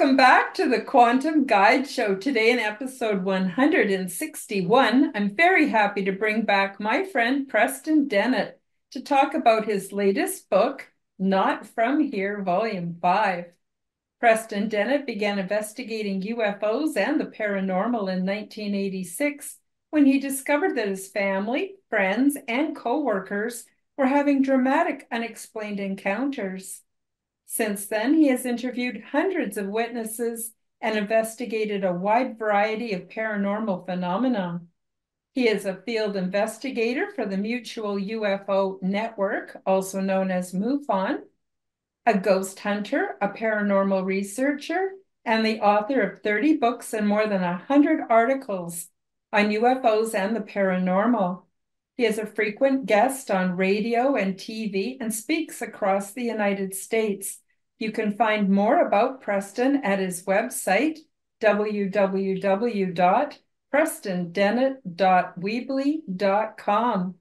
Welcome back to the Quantum Guides Show. Today, in episode 161, I'm very happy to bring back my friend Preston Dennett to talk about his latest book, Not From Here, Volume 5. Preston Dennett began investigating UFOs and the paranormal in 1986 when he discovered that his family, friends, and co-workers were having dramatic unexplained encounters. Since then, he has interviewed hundreds of witnesses and investigated a wide variety of paranormal phenomena. He is a field investigator for the Mutual UFO Network, also known as MUFON, a ghost hunter, a paranormal researcher, and the author of 30 books and more than 100 articles on UFOs and the paranormal. He is a frequent guest on radio and TV and speaks across the United States. You can find more about Preston at his website, www.prestondennett.weebly.com.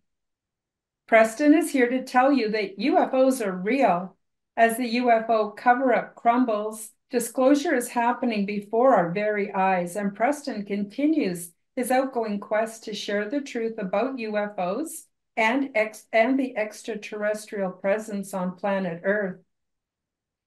Preston is here to tell you that UFOs are real. As the UFO cover up crumbles, disclosure is happening before our very eyes, and Preston continues his outgoing quest to share the truth about UFOs and, ex- and the extraterrestrial presence on planet Earth.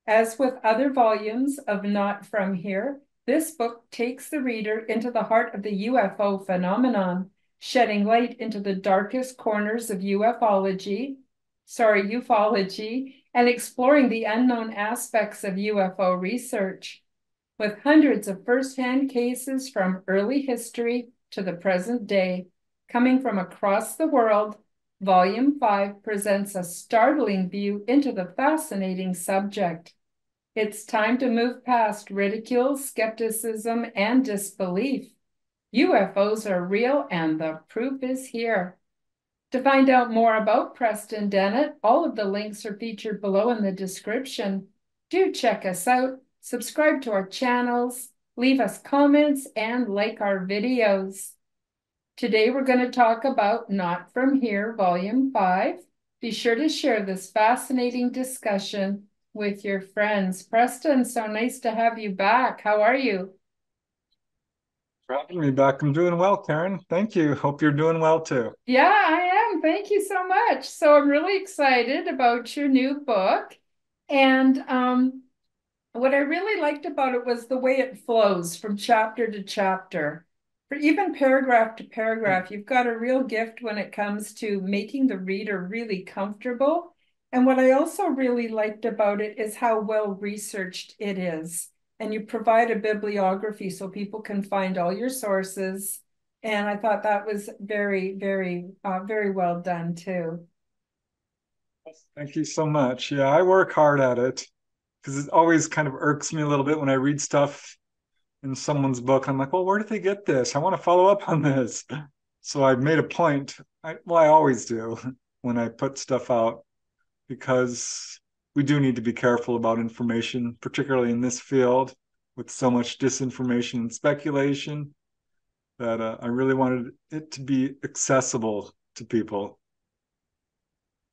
As with other volumes of Not From Here, this book takes the reader into the heart of the UFO phenomenon, shedding light into the darkest corners of ufology, sorry, ufology, and exploring the unknown aspects of UFO research. With hundreds of firsthand cases from early history to the present day. Coming from across the world, Volume 5 presents a startling view into the fascinating subject. It's time to move past ridicule, skepticism, and disbelief. UFOs are real, and the proof is here. To find out more about Preston Dennett, all of the links are featured below in the description. Do check us out, subscribe to our channels, leave us comments, and like our videos. Today we're going to talk about Not From Here, Volume 5. Be sure to share this fascinating discussion with your friends. Preston, so nice to have you back. How are you? For having me back. I'm doing well, Karen. Thank you. Hope you're doing well too. Yeah, I am. Thank you so much. So I'm really excited about your new book. And um, what I really liked about it was the way it flows from chapter to chapter. For even paragraph to paragraph, you've got a real gift when it comes to making the reader really comfortable. And what I also really liked about it is how well researched it is. And you provide a bibliography so people can find all your sources. And I thought that was very, very, uh, very well done too. Thank you so much. Yeah, I work hard at it because it always kind of irks me a little bit when I read stuff in someone's book. I'm like, well, where did they get this? I want to follow up on this. So I made a point. I, well, I always do when I put stuff out because we do need to be careful about information, particularly in this field with so much disinformation and speculation. That uh, I really wanted it to be accessible to people.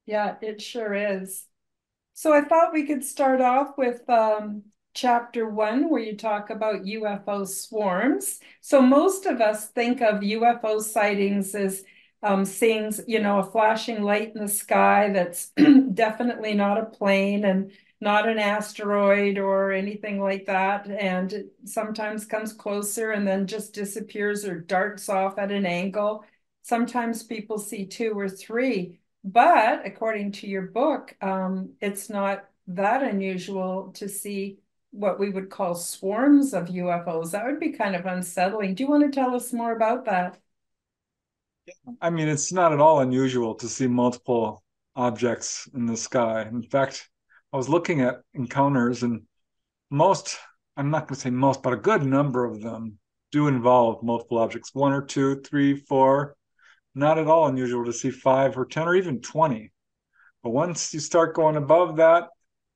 Yeah, it sure is. So I thought we could start off with um, chapter one, where you talk about UFO swarms. So most of us think of UFO sightings as um, seeing, you know, a flashing light in the sky that's definitely not a plane and not an asteroid or anything like that. And it sometimes comes closer and then just disappears or darts off at an angle. Sometimes people see two or three. But according to your book, um, it's not that unusual to see what we would call swarms of UFOs. That would be kind of unsettling. Do you want to tell us more about that? I mean, it's not at all unusual to see multiple objects in the sky. In fact, I was looking at encounters, and most, I'm not going to say most, but a good number of them do involve multiple objects one or two, three, four, not at all unusual to see five or 10 or even 20. But once you start going above that,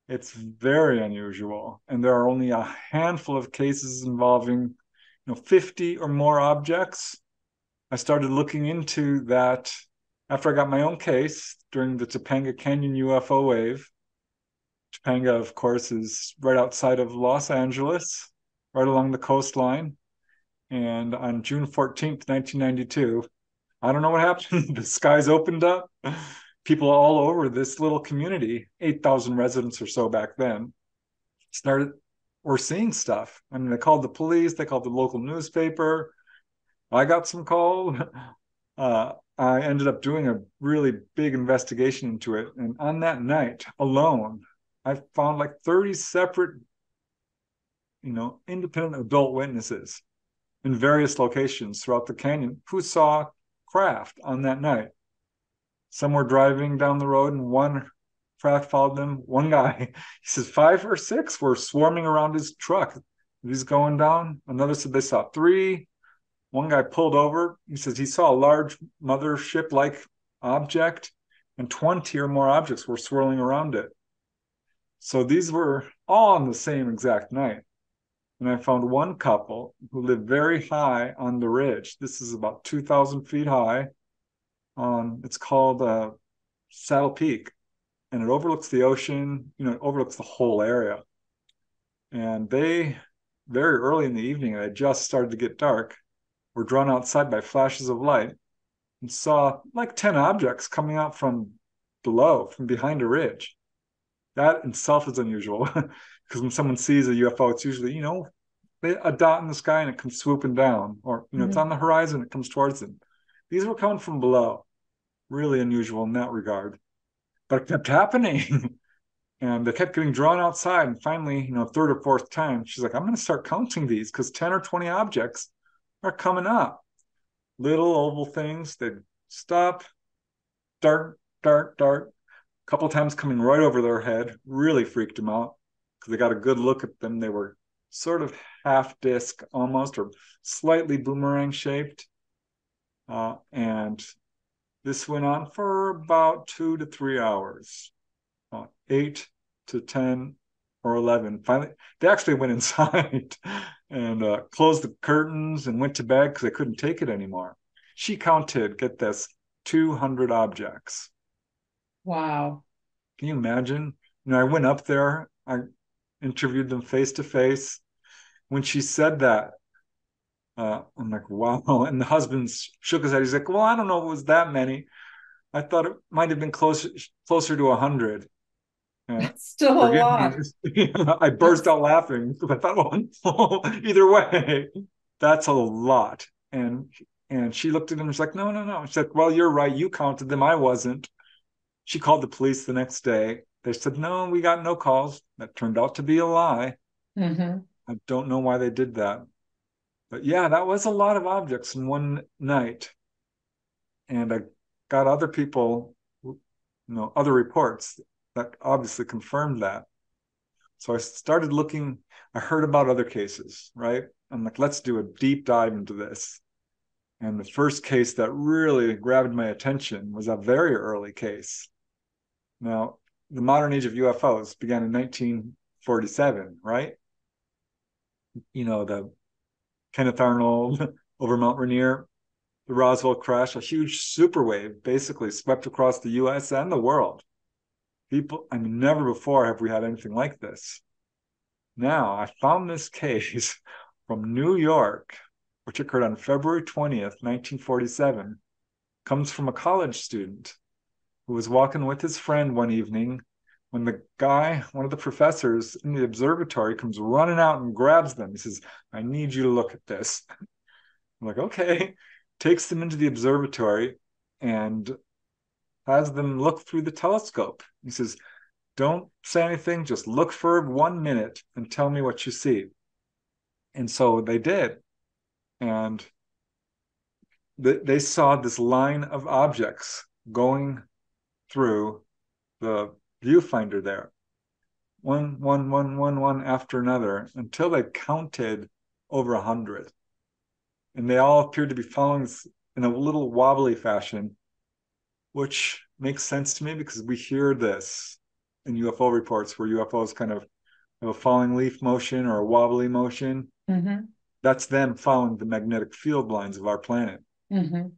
it's very unusual. And there are only a handful of cases involving you know, 50 or more objects. I started looking into that after I got my own case during the Topanga Canyon UFO wave. Topanga, of course, is right outside of Los Angeles, right along the coastline. And on June 14th, 1992, I don't know what happened. the skies opened up. People all over this little community, 8,000 residents or so back then, started were seeing stuff. I mean, they called the police, they called the local newspaper. I got some call. Uh, I ended up doing a really big investigation into it. And on that night alone, I found like 30 separate, you know, independent adult witnesses in various locations throughout the canyon who saw craft on that night. Some were driving down the road and one craft followed them. One guy, he says five or six were swarming around his truck. He's going down. Another said they saw three. One guy pulled over. He says he saw a large mothership like object, and 20 or more objects were swirling around it. So these were all on the same exact night. And I found one couple who lived very high on the ridge. This is about 2,000 feet high. Um, it's called uh, Saddle Peak and it overlooks the ocean, you know, it overlooks the whole area. And they, very early in the evening, it had just started to get dark, were drawn outside by flashes of light and saw like 10 objects coming out from below, from behind a ridge. That itself is unusual because when someone sees a UFO, it's usually, you know, a dot in the sky and it comes swooping down, or, you know, mm-hmm. it's on the horizon, it comes towards them. These were coming from below. Really unusual in that regard but it kept happening. and they kept getting drawn outside. And finally, you know, third or fourth time, she's like, I'm going to start counting these because 10 or 20 objects are coming up. Little oval things. They'd stop, dark, dark, dark. A couple times coming right over their head. Really freaked them out because they got a good look at them. They were sort of half disc almost or slightly boomerang shaped. Uh, and this went on for about two to three hours, uh, eight to 10 or 11. Finally, they actually went inside and uh, closed the curtains and went to bed because they couldn't take it anymore. She counted, get this, 200 objects. Wow. Can you imagine? You know, I went up there, I interviewed them face to face. When she said that, uh, I'm like, wow. And the husband shook his head. He's like, well, I don't know if it was that many. I thought it might have been closer closer to a hundred. Uh, still a lot. I burst out laughing because I thought, well, either way, that's a lot. And and she looked at him and she's like, no, no, no. She's like, well, you're right. You counted them. I wasn't. She called the police the next day. They said, no, we got no calls. That turned out to be a lie. Mm-hmm. I don't know why they did that. But yeah, that was a lot of objects in one night. And I got other people, you know, other reports that obviously confirmed that. So I started looking, I heard about other cases, right? I'm like, let's do a deep dive into this. And the first case that really grabbed my attention was a very early case. Now, the modern age of UFOs began in 1947, right? You know, the Kenneth Arnold over Mount Rainier, the Roswell crash, a huge superwave basically swept across the US and the world. People, I mean, never before have we had anything like this. Now, I found this case from New York, which occurred on February 20th, 1947, comes from a college student who was walking with his friend one evening when the guy, one of the professors in the observatory, comes running out and grabs them. He says, I need you to look at this. I'm like, okay. Takes them into the observatory and has them look through the telescope. He says, Don't say anything, just look for one minute and tell me what you see. And so they did. And they saw this line of objects going through the viewfinder there. One, one, one, one, one after another until they counted over a hundred. And they all appeared to be following in a little wobbly fashion, which makes sense to me because we hear this in UFO reports where UFOs kind of have a falling leaf motion or a wobbly motion. Mm-hmm. That's them following the magnetic field lines of our planet. Mm-hmm.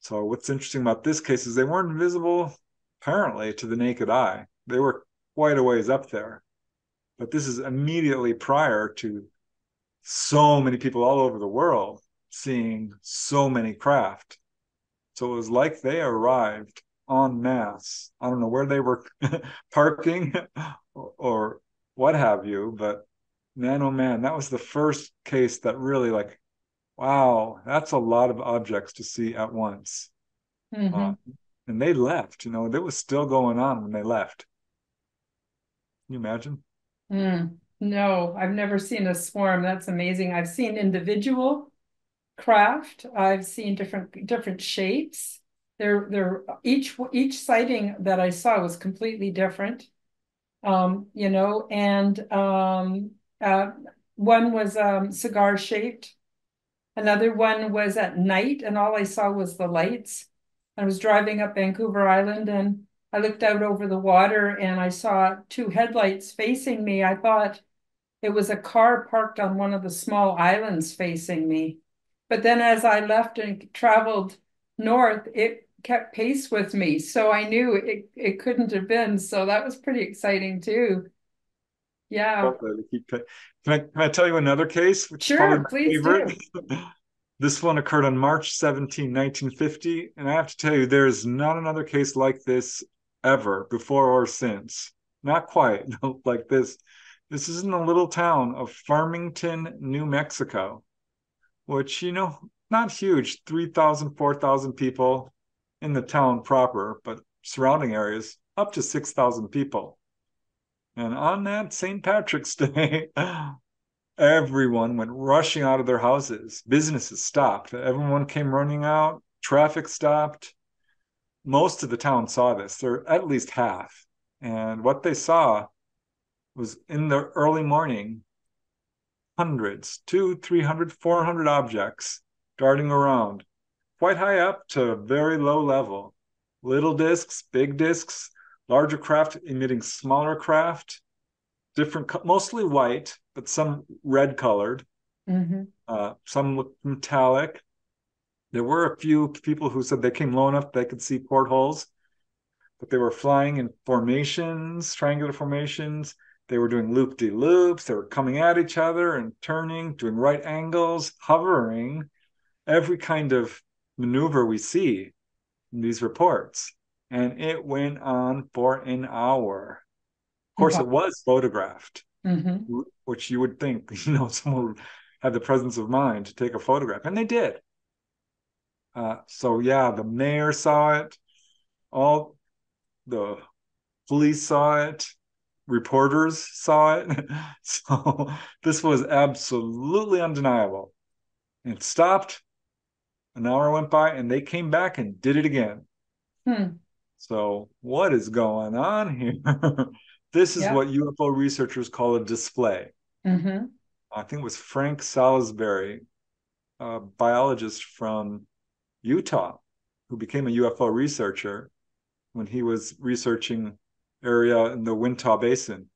So, what's interesting about this case is they weren't visible apparently to the naked eye. They were quite a ways up there. But this is immediately prior to so many people all over the world seeing so many craft. So it was like they arrived en masse. I don't know where they were parking or what have you, but man, oh man, that was the first case that really like, wow, that's a lot of objects to see at once. Mm-hmm. Uh, and they left, you know, it was still going on when they left. Can you imagine? Mm, no, I've never seen a swarm. That's amazing. I've seen individual craft. I've seen different different shapes. They're they're each each sighting that I saw was completely different. Um, you know, and um, uh, one was um, cigar shaped. Another one was at night, and all I saw was the lights. I was driving up Vancouver Island, and I looked out over the water, and I saw two headlights facing me. I thought it was a car parked on one of the small islands facing me. But then, as I left and traveled north, it kept pace with me. So I knew it, it couldn't have been. So that was pretty exciting too. Yeah. Can I, can I tell you another case? Sure, please do. this one occurred on March 17, 1950. And I have to tell you, there is not another case like this ever before or since. Not quite like this. This is in the little town of Farmington, New Mexico, which, you know, not huge 3,000, 4,000 people, in the town proper, but surrounding areas, up to 6,000 people. And on that St. Patrick's Day, everyone went rushing out of their houses. Businesses stopped. Everyone came running out. Traffic stopped. Most of the town saw this, or at least half. And what they saw was in the early morning, hundreds, two, 300, 400 objects darting around quite high up to very low level. Little discs, big discs, larger craft emitting smaller craft, different, mostly white, but some red colored. Mm-hmm. Uh, some look metallic. There were a few people who said they came low enough they could see portholes, but they were flying in formations, triangular formations. They were doing loop de loops. They were coming at each other and turning, doing right angles, hovering, every kind of maneuver we see in these reports. And it went on for an hour. Of course, it was photographed, mm-hmm. which you would think, you know, someone had the presence of mind to take a photograph, and they did. Uh, so yeah, the mayor saw it, all the police saw it, reporters saw it. so this was absolutely undeniable. It stopped an hour went by and they came back and did it again. Hmm. So, what is going on here? this is yeah. what UFO researchers call a display. Mm-hmm. I think it was Frank Salisbury, a biologist from Utah, who became a UFO researcher when he was researching area in the Uinta Basin,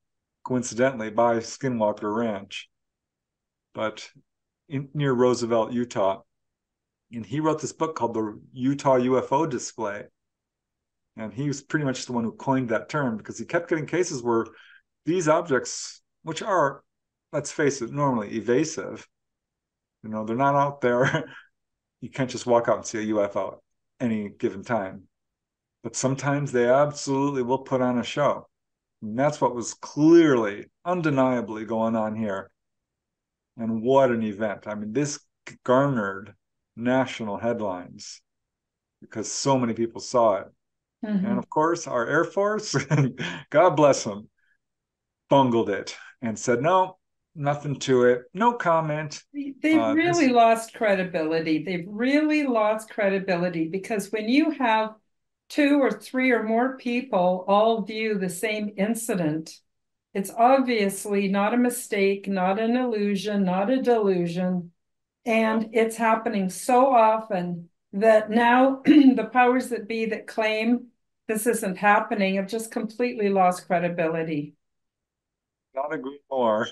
coincidentally by Skinwalker Ranch, but in, near Roosevelt, Utah and he wrote this book called the Utah UFO Display. And he was pretty much the one who coined that term because he kept getting cases where these objects, which are, let's face it, normally evasive, you know, they're not out there. you can't just walk out and see a UFO at any given time. But sometimes they absolutely will put on a show. And that's what was clearly, undeniably going on here. And what an event. I mean, this garnered national headlines because so many people saw it. Mm-hmm. And of course, our Air Force, God bless them, bungled it and said, no, nothing to it, no comment. They've uh, really this... lost credibility. They've really lost credibility because when you have two or three or more people all view the same incident, it's obviously not a mistake, not an illusion, not a delusion. And it's happening so often that now the powers that be that claim this isn't happening have just completely lost credibility. Not agree more.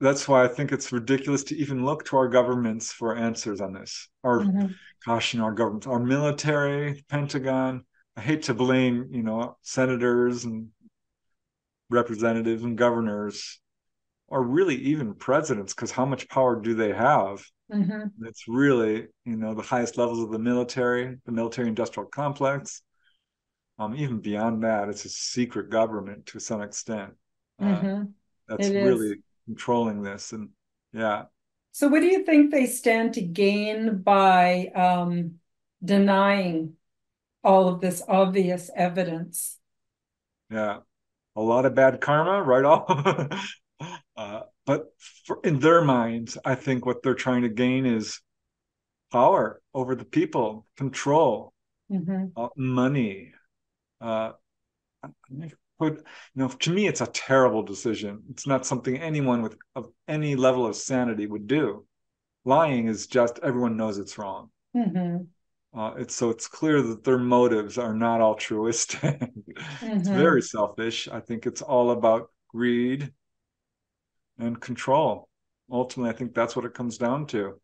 That's why I think it's ridiculous to even look to our governments for answers on this. Our, mm-hmm. gosh, you know, our governments, our military, Pentagon. I hate to blame, you know, senators and representatives and governors, or really even presidents, because how much power do they have? Mm-hmm. It's really, you know, the highest levels of the military, the military industrial complex. Um, even beyond that, it's a secret government to some extent. Uh, mm-hmm. That's it really is. controlling this. And yeah. So, what do you think they stand to gain by um, denying all of this obvious evidence? Yeah, a lot of bad karma, right off. uh, but for, in their minds, I think what they're trying to gain is power over the people, control, mm-hmm. uh, money. Uh, put, you know, to me, it's a terrible decision. It's not something anyone with of any level of sanity would do. Lying is just everyone knows it's wrong. Mm-hmm. Uh, it's so it's clear that their motives are not altruistic. mm-hmm. It's very selfish. I think it's all about greed and control. Ultimately, I think that's what it comes down to.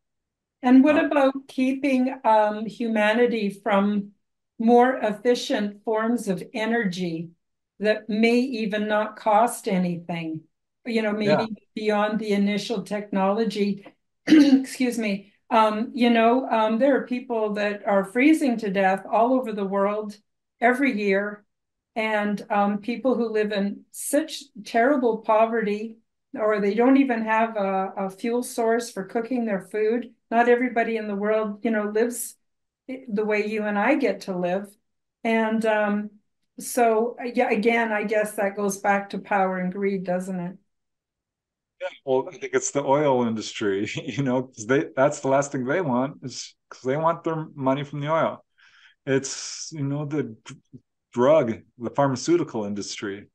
And what uh, about keeping um, humanity from more efficient forms of energy that may even not cost anything? You know, maybe yeah. beyond the initial technology. Excuse me um, you know, um, there are people that are freezing to death all over the world every year, and um, people who live in such terrible poverty, or they don't even have a, a, fuel source for cooking their food. Not everybody in the world, you know, lives the way you and I get to live, and um, so yeah, again, I guess that goes back to power and greed, doesn't it? Yeah, well, I think it's the oil industry, you know, because they that's the last thing they want is because they want their money from the oil. It's you know the drug, the pharmaceutical industry,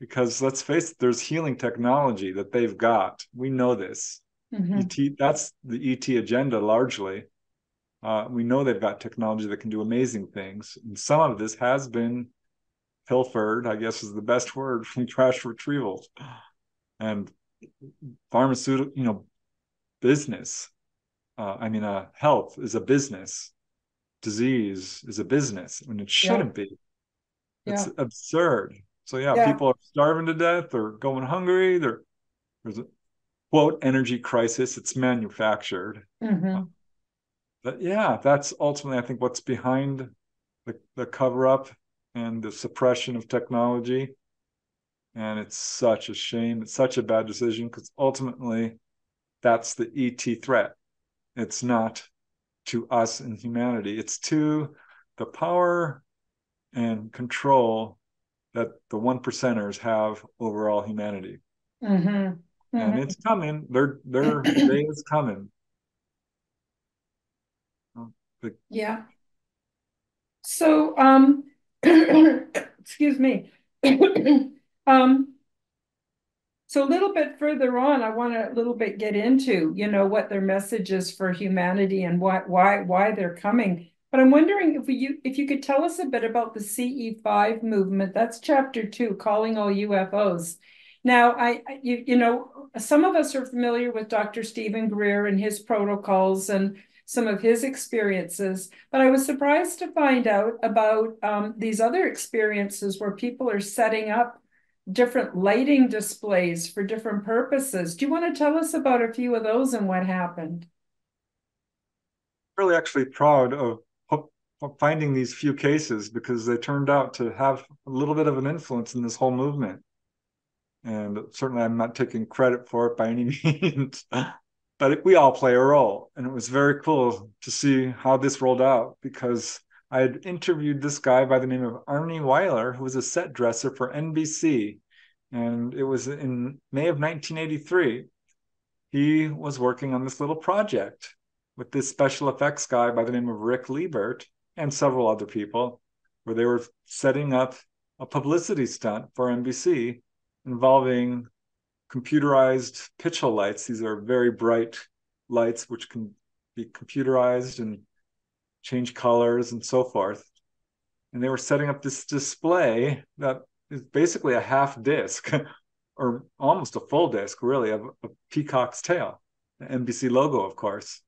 because let's face it, there's healing technology that they've got. We know this. Mm-hmm. ET, that's the ET agenda largely. Uh, we know they've got technology that can do amazing things, and some of this has been pilfered. I guess is the best word from trash retrievals, and pharmaceutical, you know, business. Uh, I mean, uh, health is a business. Disease is a business, and it shouldn't yeah. be. It's yeah. absurd. So yeah, yeah, people are starving to death. They're going hungry. There, there's a quote energy crisis. It's manufactured. Mm-hmm. Uh, but yeah, that's ultimately I think what's behind the, the cover up and the suppression of technology and it's such a shame it's such a bad decision because ultimately that's the et threat it's not to us and humanity it's to the power and control that the one percenters have over all humanity mm-hmm. Mm-hmm. and it's coming their their day is coming the- yeah so um excuse me um, so a little bit further on, I want to a little bit get into, you know, what their message is for humanity and why why why they're coming. But I'm wondering if you if you could tell us a bit about the CE5 movement. That's chapter two, calling all UFOs. Now, I you you know some of us are familiar with Dr. Stephen Greer and his protocols and some of his experiences, but I was surprised to find out about um, these other experiences where people are setting up different lighting displays for different purposes. Do you want to tell us about a few of those and what happened? Really, actually proud of, finding these few cases because they turned out to have a little bit of an influence in this whole movement. And certainly, I'm not taking credit for it by any means, but we all play a role. And it was very cool to see how this rolled out because I had interviewed this guy by the name of Arnie Weiler, who was a set dresser for NBC. And it was in May of 1983. He was working on this little project with this special effects guy by the name of Rick Liebert and several other people, where they were setting up a publicity stunt for NBC involving computerized pitch hole lights. These are very bright lights which can be computerized and change colors and so forth. And they were setting up this display that is basically a half disc or almost a full disc, really, of a peacock's tail, the NBC logo, of course.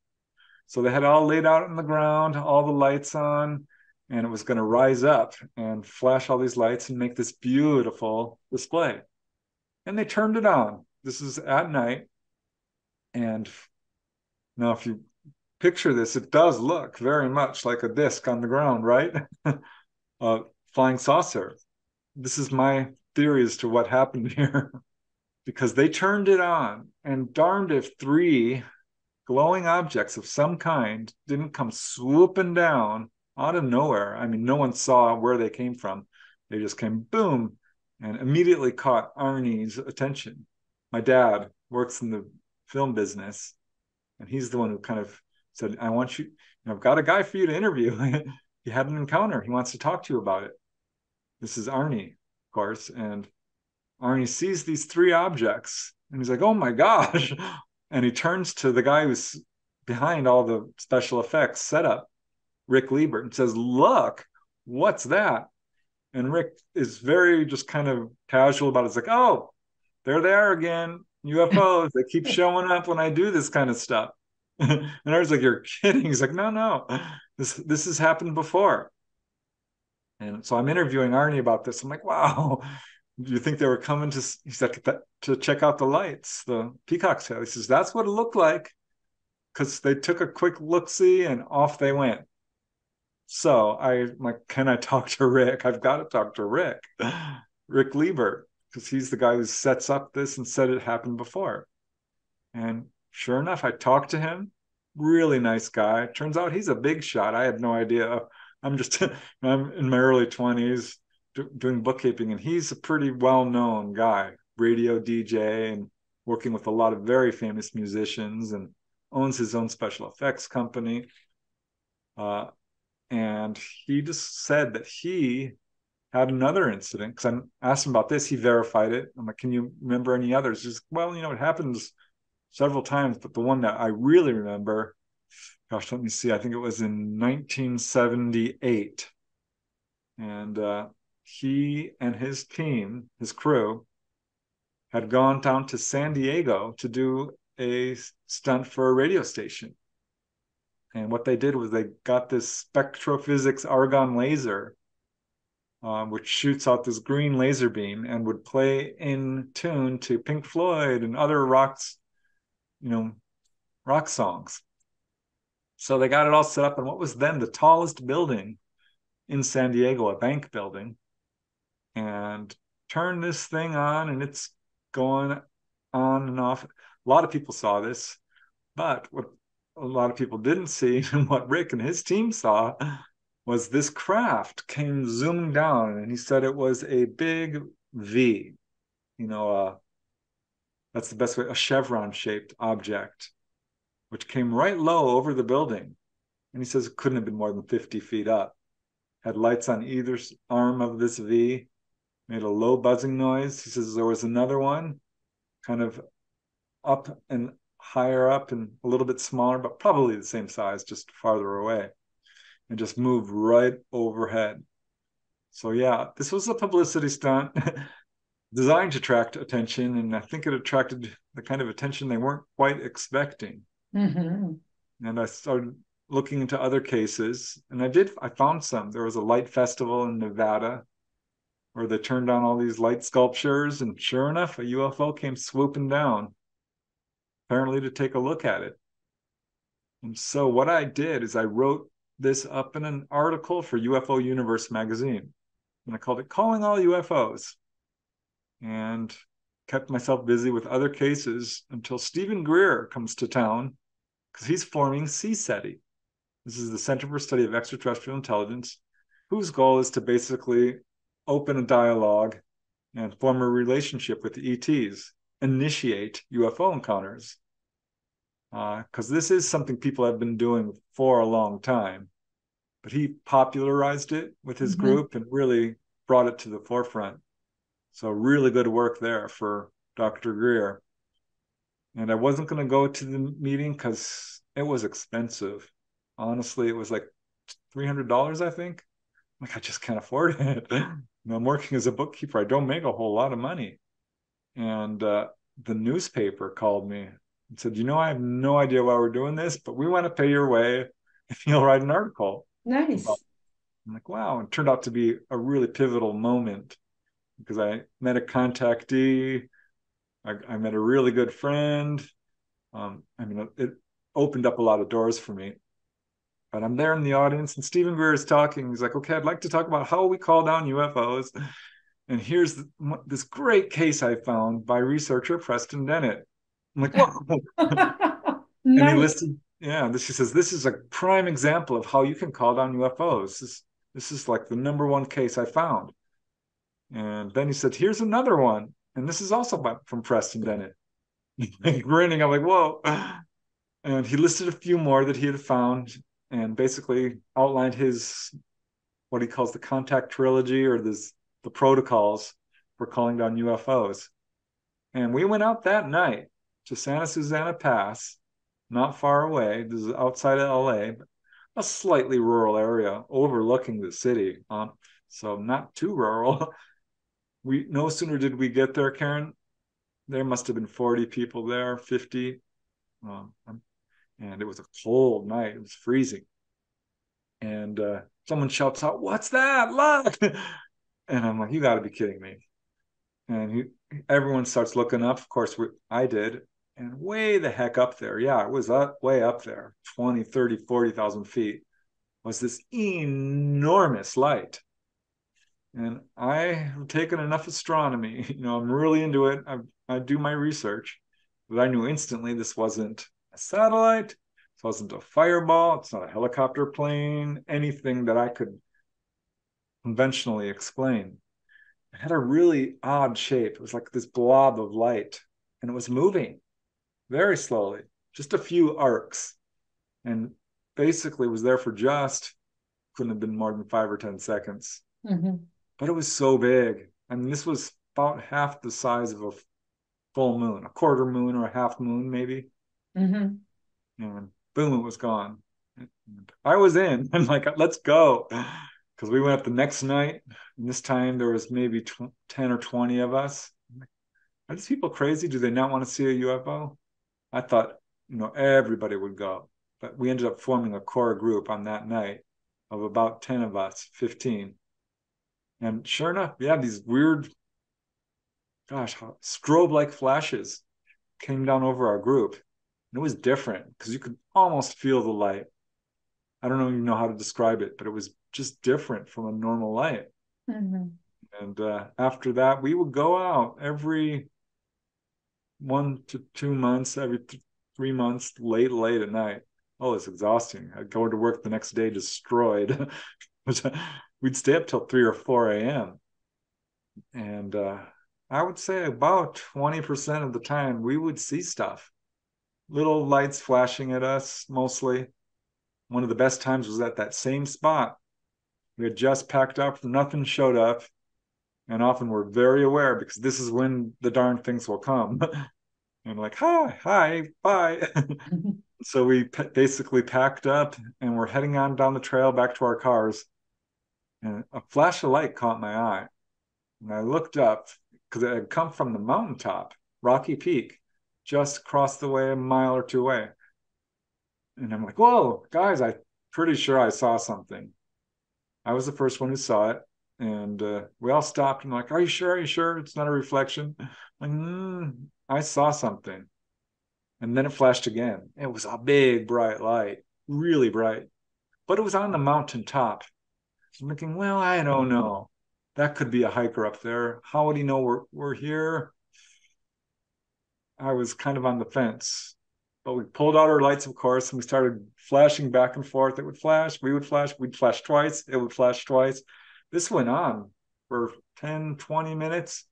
So they had all laid out on the ground, all the lights on, and it was going to rise up and flash all these lights and make this beautiful display. and they turned it on. This is at night. And now, if you picture this, it does look very much like a disc on the ground, right? a flying saucer. This is my theory as to what happened here because they turned it on, and darned if three glowing objects of some kind didn't come swooping down out of nowhere. I mean, no one saw where they came from. They just came boom and immediately caught Arnie's attention. My dad works in the film business, and he's the one who kind of said, I want you, I've got a guy for you to interview. he had an encounter. He wants to talk to you about it. This is Arnie, of course. And Arnie sees these three objects and he's like, oh my gosh. And he turns to the guy who's behind all the special effects setup, Rick Liebert, and says, look, what's that? And Rick is very just kind of casual about it. It's like, oh, there they are again. UFOs. they keep showing up when I do this kind of stuff. and I was like, "You're kidding." He's like, "No, no, this this has happened before." And so I'm interviewing Arnie about this. I'm like, "Wow, you think they were coming to?" He said to check out the lights, the peacock tail. He says that's what it looked like, because they took a quick look see and off they went. So I like, can I talk to Rick? I've got to talk to Rick, Rick Liebert, because he's the guy who sets up this and said it happened before. And sure enough, I talked to him. Really nice guy. Turns out he's a big shot. I had no idea. I'm just I'm in my early 20s doing bookkeeping, and he's a pretty well known guy, radio DJ, and working with a lot of very famous musicians, and owns his own special effects company. Uh, and he just said that he had another incident because I asked him about this. He verified it. I'm like, can you remember any others? He's well, you know, it happens several times, but the one that I really remember, gosh, let me see. I think it was in 1978, and uh, he and his team, his crew, had gone down to San Diego to do a stunt for a radio station. And what they did was they got this Spectra-Physics argon laser, um, which shoots out this green laser beam and would play in tune to Pink Floyd and other rocks you know, rock songs. So they got it all set up in what was then the tallest building in San Diego, a bank building, and turn this thing on, and it's going on and off. A lot of people saw this, but what a lot of people didn't see, and what Rick and his team saw, was this craft came zooming down, and he said it was a big V, you know, uh, that's the best way, a chevron shaped object, which came right low over the building. And he says it couldn't have been more than 50 feet up. Had lights on either arm of this V, made a low buzzing noise. He says there was another one kind of up and higher up and a little bit smaller, but probably the same size, just farther away, and just moved right overhead. So, yeah, this was a publicity stunt. designed to attract attention, and I think it attracted the kind of attention they weren't quite expecting. Mm-hmm. And I started looking into other cases, and I did. I found some. There was a light festival in Nevada where they turned on all these light sculptures, and sure enough, a UFO came swooping down, apparently to take a look at it. And so what I did is I wrote this up in an article for UFO Universe magazine, and I called it "Calling All UFOs." and kept myself busy with other cases until Stephen Greer comes to town because he's forming CSETI. This is the Center for Study of Extraterrestrial Intelligence, whose goal is to basically open a dialogue and form a relationship with the ETs, initiate UFO encounters. Because uh, this is something people have been doing for a long time. But he popularized it with his mm-hmm. group and really brought it to the forefront. So really good work there for Dr. Greer. And I wasn't going to go to the meeting because it was expensive. Honestly, it was like $300, I think. Like, I just can't afford it. I'm working as a bookkeeper. I don't make a whole lot of money. And uh, the newspaper called me and said, You know, I have no idea why we're doing this, but we want to pay your way if you'll write an article. Nice. I'm like, wow. It turned out to be a really pivotal moment because I met a contactee I, I met a really good friend. Um, I mean, it opened up a lot of doors for me. But I'm there in the audience, and Stephen Greer is talking. He's like, "Okay, I'd like to talk about how we call down UFOs." And here's this great case I found by researcher Preston Dennett. I'm like, "Whoa!" nice. And he listed, yeah. This he says this is a prime example of how you can call down UFOs. This this is like the number one case I found. And then he said, "Here's another one." and this is also by, from Preston Dennett. Grinning, I'm like, whoa. And he listed a few more that he had found and basically outlined his what he calls the contact trilogy or this the protocols for calling down UFOs. And we went out that night to Santa Susana Pass, not far away. This is outside of LA, a slightly rural area overlooking the city. Um, so not too rural. we no sooner did we get there, Karen, there must have been 40 people there, 50. Um, and it was a cold night. It was freezing. And uh, someone shouts out, What's that? Look. and I'm like, You got to be kidding me. And he, everyone starts looking up. Of course, I did. And way the heck up there. Yeah, it was up, way up there 20, 30, 40,000 feet was this enormous light and I have taken enough astronomy. You know, I'm really into it. I, I do my research, but I knew instantly this wasn't a satellite. This wasn't a fireball. It's not a helicopter plane. Anything that I could conventionally explain. It had a really odd shape. It was like this blob of light, and it was moving very slowly, just a few arcs, and basically was there for just couldn't have been more than five or ten seconds. Mm-hmm but it was so big. I mean, this was about half the size of a full moon, a quarter moon or a half moon, maybe. Mm-hmm. And boom, it was gone. I was in. I'm like, let's go. Because we went up the next night. And this time there was maybe tw- 10 or 20 of us. Are these people crazy? Do they not want to see a UFO? I thought, you know, everybody would go. But we ended up forming a core group on that night of about 10 of us, 15. And sure enough, yeah, these weird, gosh, strobe like flashes came down over our group. And it was different because you could almost feel the light. I don't even know how to describe it, but it was just different from a normal light. Mm-hmm. And uh, after that, we would go out every one to two months, every th- three months, late, late at night. Oh, it's exhausting. I'd go to work the next day destroyed. we'd stay up till 3 or 4 a.m. And uh, I would say about 20% of the time we would see stuff. Little lights flashing at us mostly. One of the best times was at that same spot. We had just packed up, nothing showed up. And often we're very aware because this is when the darn things will come. and like, hi, hi, bye. so we basically packed up and we're heading on down the trail back to our cars and a flash of light caught my eye. And I looked up because it had come from the mountaintop, Rocky Peak, just crossed the way, a mile or two away. And I'm like, whoa, guys, I'm pretty sure I saw something. I was the first one who saw it. And uh, we all stopped and like, are you sure? Are you sure it's not a reflection? I'm like, mm, I saw something. And then it flashed again. It was a big, bright light, really bright, but it was on the mountaintop. I'm thinking, well, I don't know. That could be a hiker up there. How would he know we're we're here? I was kind of on the fence. But we pulled out our lights, of course, and we started flashing back and forth. It would flash, we would flash, we'd flash twice, it would flash twice. This went on for 10, 20 minutes.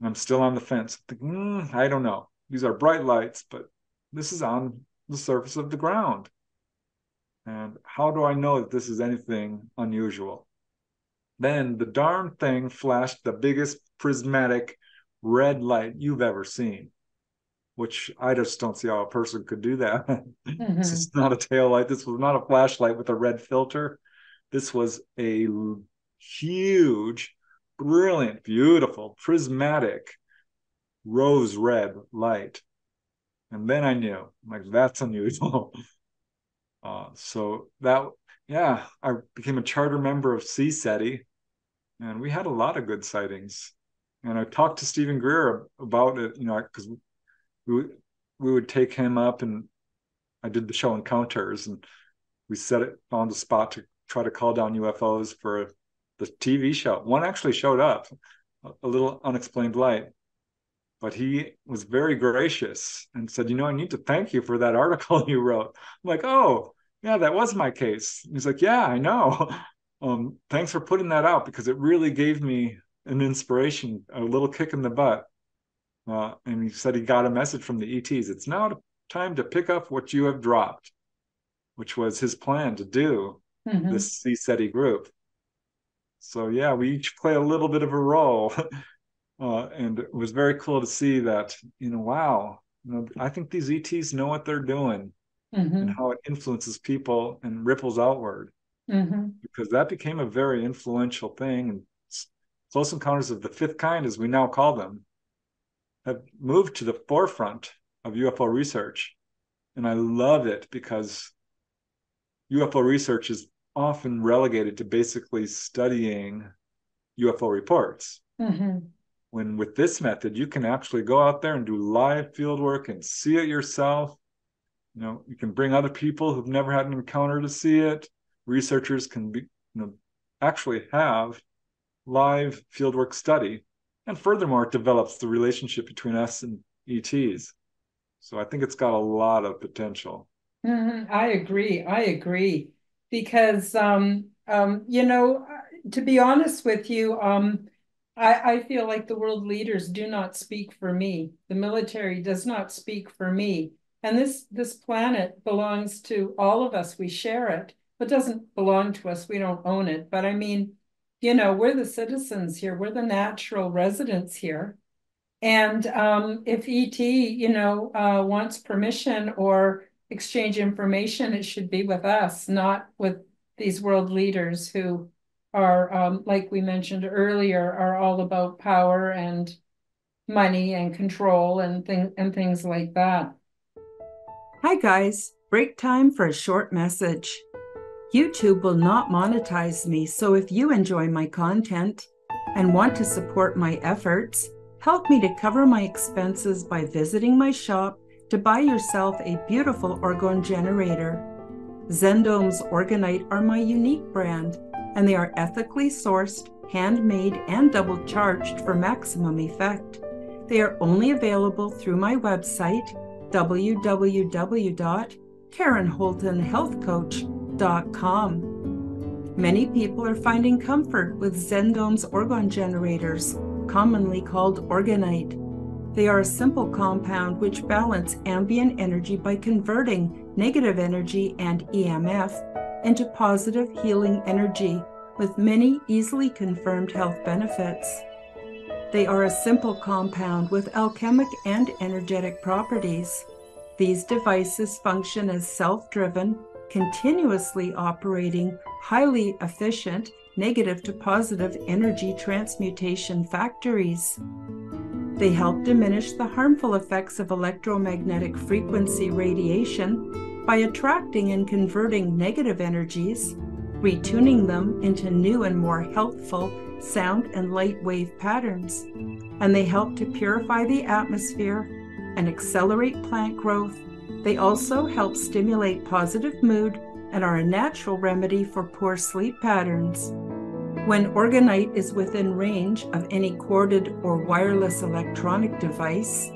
And I'm still on the fence. Thinking, mm, I don't know. These are bright lights, but this is on the surface of the ground. And how do I know that this is anything unusual? Then the darn thing flashed the biggest prismatic red light you've ever seen, which I just don't see how a person could do that. Mm-hmm. this is not a tail light. This was not a flashlight with a red filter. This was a huge, brilliant, beautiful, prismatic rose red light. And then I knew, like, that's unusual. Uh, so that, yeah, I became a charter member of CSETI, and we had a lot of good sightings. And I talked to Steven Greer about it, you know, because we we would take him up and I did the show Encounters and we set it on the spot to try to call down UFOs for the TV show. One actually showed up, a little unexplained light, but he was very gracious and said, "You know, I need to thank you for that article you wrote." I'm like, "Oh, yeah, that was my case." He's like, "Yeah, I know. Um, thanks for putting that out because it really gave me an inspiration, a little kick in the butt." Uh, and he said he got a message from the ETs. It's now time to pick up what you have dropped, which was his plan to do mm-hmm. this CSETI group. So yeah, we each play a little bit of a role. Uh, and it was very cool to see that, you know, wow, you know, I think these ETs know what they're doing mm-hmm. and how it influences people and ripples outward. Mm-hmm. Because that became a very influential thing. And close encounters of the fifth kind, as we now call them, have moved to the forefront of UFO research. And I love it because UFO research is often relegated to basically studying UFO reports. Mm-hmm. When with this method, you can actually go out there and do live field work and see it yourself. You know, you can bring other people who've never had an encounter to see it. Researchers can be, you know, actually have live fieldwork study. And furthermore, it develops the relationship between us and ETs. So I think it's got a lot of potential. Mm-hmm. I agree. I agree because um, um, you know, to be honest with you, um, I, I feel like the world leaders do not speak for me. The military does not speak for me. And this this planet belongs to all of us. We share it. It doesn't belong to us. We don't own it. But I mean, you know, we're the citizens here. We're the natural residents here. And um, if ET, you know, uh, wants permission or exchange information, it should be with us, not with these world leaders who are, um, like we mentioned earlier, are all about power and money and control and thing and things like that. Hi guys, break time for a short message. YouTube will not monetize me, so if you enjoy my content and want to support my efforts, help me to cover my expenses by visiting my shop to buy yourself a beautiful orgone generator. Zendome's Orgonite are my unique brand, and they are ethically sourced, handmade, and double charged for maximum effect. They are only available through my website, www.karenholtonhealthcoach.com. Many people are finding comfort with Zendome's orgone generators, commonly called orgonite. They are a simple compound which balance ambient energy by converting negative energy and EMF into positive healing energy with many easily confirmed health benefits. They are a simple compound with alchemic and energetic properties. These devices function as self driven, continuously operating, highly efficient, negative to positive energy transmutation factories. They help diminish the harmful effects of electromagnetic frequency radiation by attracting and converting negative energies, retuning them into new and more healthful sound and light wave patterns. And they help to purify the atmosphere and accelerate plant growth. They also help stimulate positive mood and are a natural remedy for poor sleep patterns. When orgonite is within range of any corded or wireless electronic device,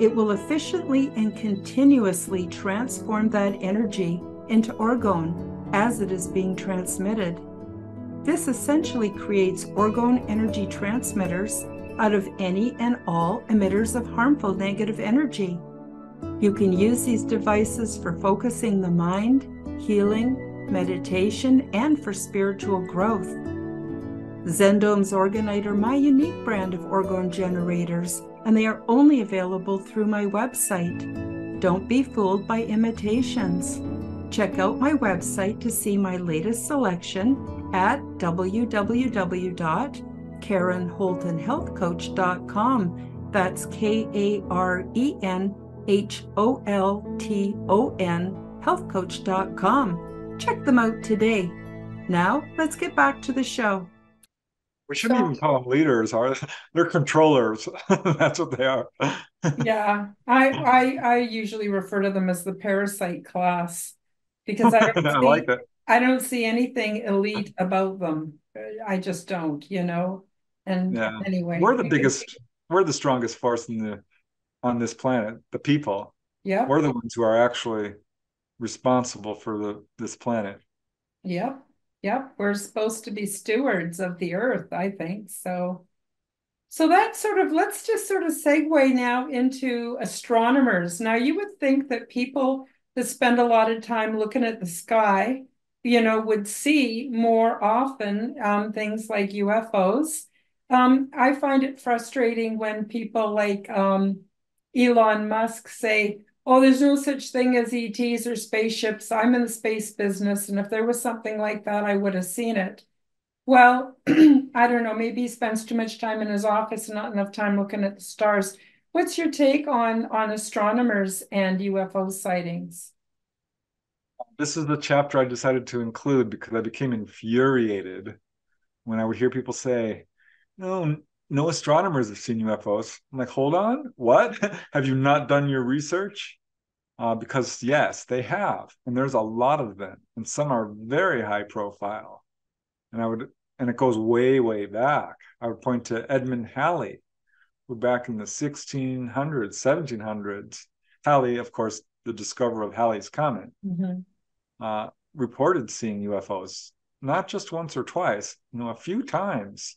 it will efficiently and continuously transform that energy into orgone as it is being transmitted. This essentially creates orgone energy transmitters out of any and all emitters of harmful negative energy. You can use these devices for focusing the mind, healing, meditation, and for spiritual growth. Zendome's Orgonite are my unique brand of orgone generators, and they are only available through my website. Don't be fooled by imitations. Check out my website to see my latest selection at www.karenholtonhealthcoach.com. That's K A R E N H O L T O N healthcoach.com. Check them out today. Now, let's get back to the show. We shouldn't So even call them leaders, are they? They're controllers. That's what they are. yeah, I I I usually refer to them as the parasite class because I don't I see like that. I don't see anything elite about them. I just don't, you know. And Yeah. anyway, We're the biggest, we're the strongest force in the on this planet, the people. yep, We're the ones who are actually responsible for the this planet. yep, yep. We're supposed to be stewards of the earth, I think. So So that sort of, let's just sort of segue now into astronomers. Now, you would think that people that spend a lot of time looking at the sky, you know, would see more often um, things like UFOs. Um, I find it frustrating when people like um, Elon Musk say, oh, there's no such thing as ETs or spaceships. I'm in the space business. And if there was something like that, I would have seen it. Well, I don't know, maybe he spends too much time in his office and not enough time looking at the stars. What's your take on on astronomers and UFO sightings? This is the chapter I decided to include because I became infuriated when I would hear people say, "No, no astronomers have seen UFOs." I'm like, "Hold on, what? have you not done your research?" Uh, because yes, they have, and there's a lot of them, and some are very high profile. And I would, and it goes way, way back. I would point to Edmund Halley, who back in the 1600s, 1700s, Halley, of course, the discoverer of Halley's Comet, Mm-hmm. uh, reported seeing UFOs, not just once or twice, you know, a few times,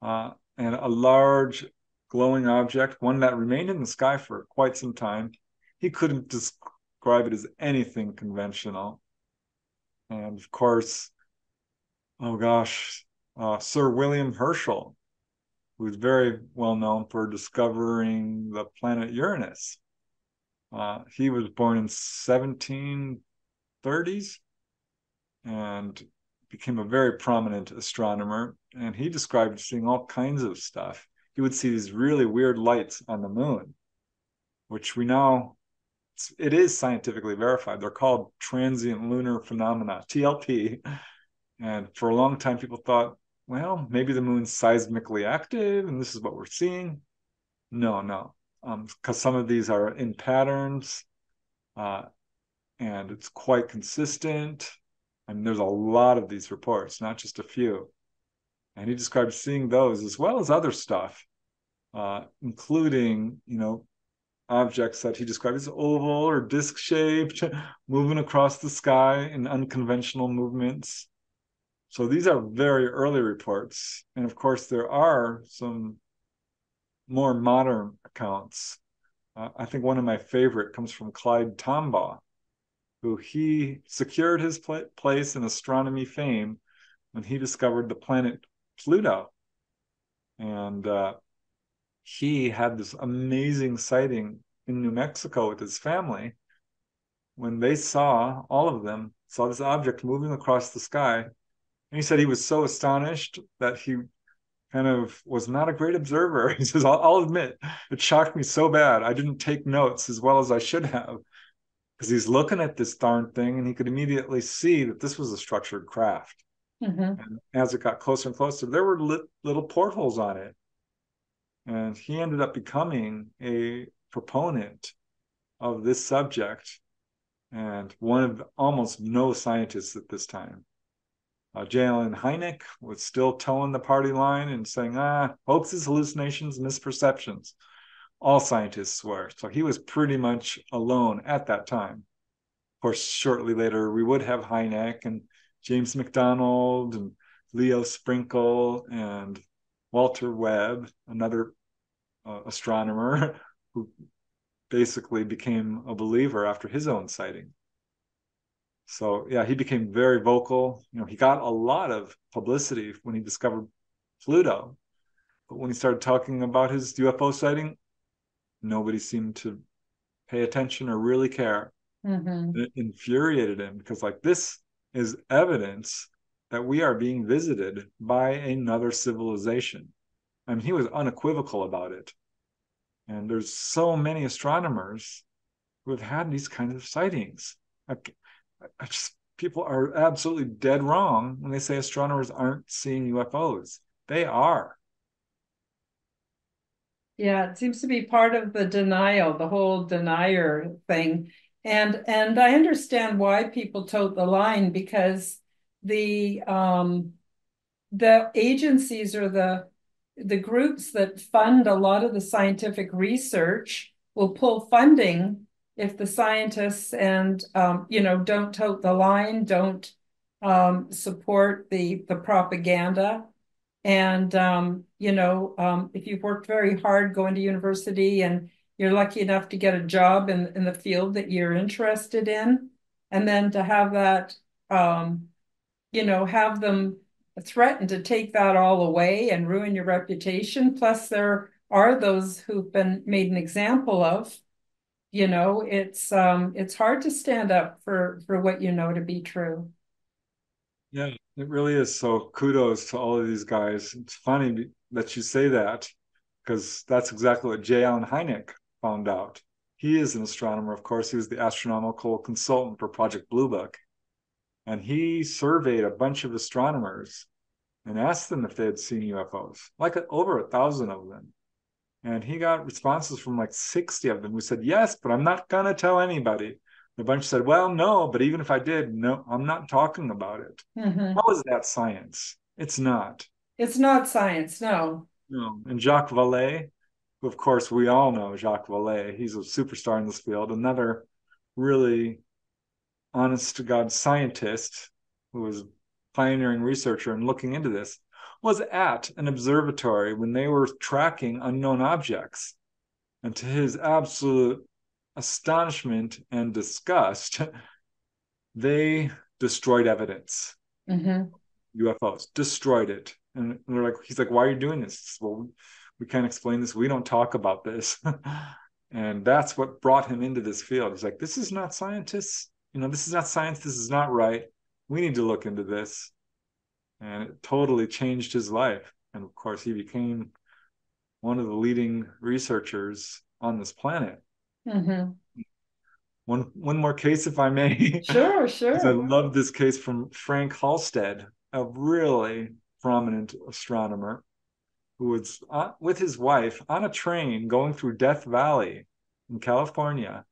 uh, and a large glowing object, one that remained in the sky for quite some time. He couldn't describe it as anything conventional. And of course, oh gosh, uh, Sir William Herschel, who's very well known for discovering the planet Uranus. Uh, he was born in 1730s and became a very prominent astronomer. And he described seeing all kinds of stuff. He would see these really weird lights on the moon, which we now it is scientifically verified. They're called transient lunar phenomena, TLP. And for a long time, people thought, well, maybe the moon's seismically active and this is what we're seeing. No, no, because um, some of these are in patterns uh, and it's quite consistent. Mean, there's a lot of these reports, not just a few. And he described seeing those as well as other stuff, uh, including, you know, objects that he described as oval or disc shaped, moving across the sky in unconventional movements. So these are very early reports. And of course, there are some more modern accounts. Uh, I think one of my favorite comes from Clyde Tombaugh, who he secured his pl- place in astronomy fame when he discovered the planet Pluto. And uh, he had this amazing sighting in New Mexico with his family. When they saw all of them saw this object moving across the sky and he said he was so astonished that he kind of was not a great observer. He says I'll, I'll admit it shocked me so bad i didn't take notes as well as i should have because he's looking at this darn thing and he could immediately see that this was a structured craft Mm-hmm. and as it got closer and closer there were lit, little portholes on it and he ended up becoming a proponent of this subject and one of almost no scientists at this time. Uh, J. Allen Hynek was still towing the party line and saying, ah, hoaxes, hallucinations, misperceptions. All scientists were. So he was pretty much alone at that time. Of course, shortly later, we would have Hynek and James McDonald and Leo Sprinkle and Walter Webb, another uh, astronomer who basically became a believer after his own sighting. So yeah, he became very vocal. You know, he got a lot of publicity when he discovered Pluto, but when he started talking about his UFO sighting, nobody seemed to pay attention or really care. Mm-hmm. It infuriated him because like this is evidence that we are being visited by another civilization. I mean, he was unequivocal about it. And there's so many astronomers who have had these kinds of sightings. I, I just, people are absolutely dead wrong when they say astronomers aren't seeing UFOs. They are. Yeah, it seems to be part of the denial, the whole denier thing. And and I understand why people tote the line because the um the agencies or the the groups that fund a lot of the scientific research will pull funding if the scientists and um, you know don't tote the line, don't um, support the the propaganda, and um, you know um, if you've worked very hard going to university and you're lucky enough to get a job in in the field that you're interested in, and then to have that um, you know have them threaten to take that all away and ruin your reputation. Plus, there are those who've been made an example of. You know, it's um, it's hard to stand up for for what you know to be true. Yeah, it really is. So kudos to all of these guys. It's funny that you say that because that's exactly what J. Allen Hynek found out. He is an astronomer, of course. He was the astronomical consultant for Project Blue Book. And he surveyed a bunch of astronomers and asked them if they had seen UFOs, like over a thousand of them. And he got responses from like 60 of them who said, Yes, but I'm not going to tell anybody. The bunch said, Well, no, but even if I did, no, I'm not talking about it. Mm-hmm. How is that science? It's not. It's not science, no. No. And Jacques Vallée, who of course we all know Jacques Vallée, he's a superstar in this field, another really honest to God scientist who was pioneering researcher and looking into this, was at an observatory when they were tracking unknown objects. And to his absolute astonishment and disgust, they destroyed evidence. Mm-hmm. UFOs destroyed it. And they're like, he's like, why are you doing this? Well, we can't explain this. We don't talk about this. and that's what brought him into this field. He's like, this is not scientists. You know, this is not science. This is not right. We need to look into this. And it totally changed his life. And of course, he became one of the leading researchers on this planet. Mm-hmm. One one more case, if I may. Sure, sure. I love this case from Frank Halstead, a really prominent astronomer who was uh, with his wife on a train going through Death Valley in California.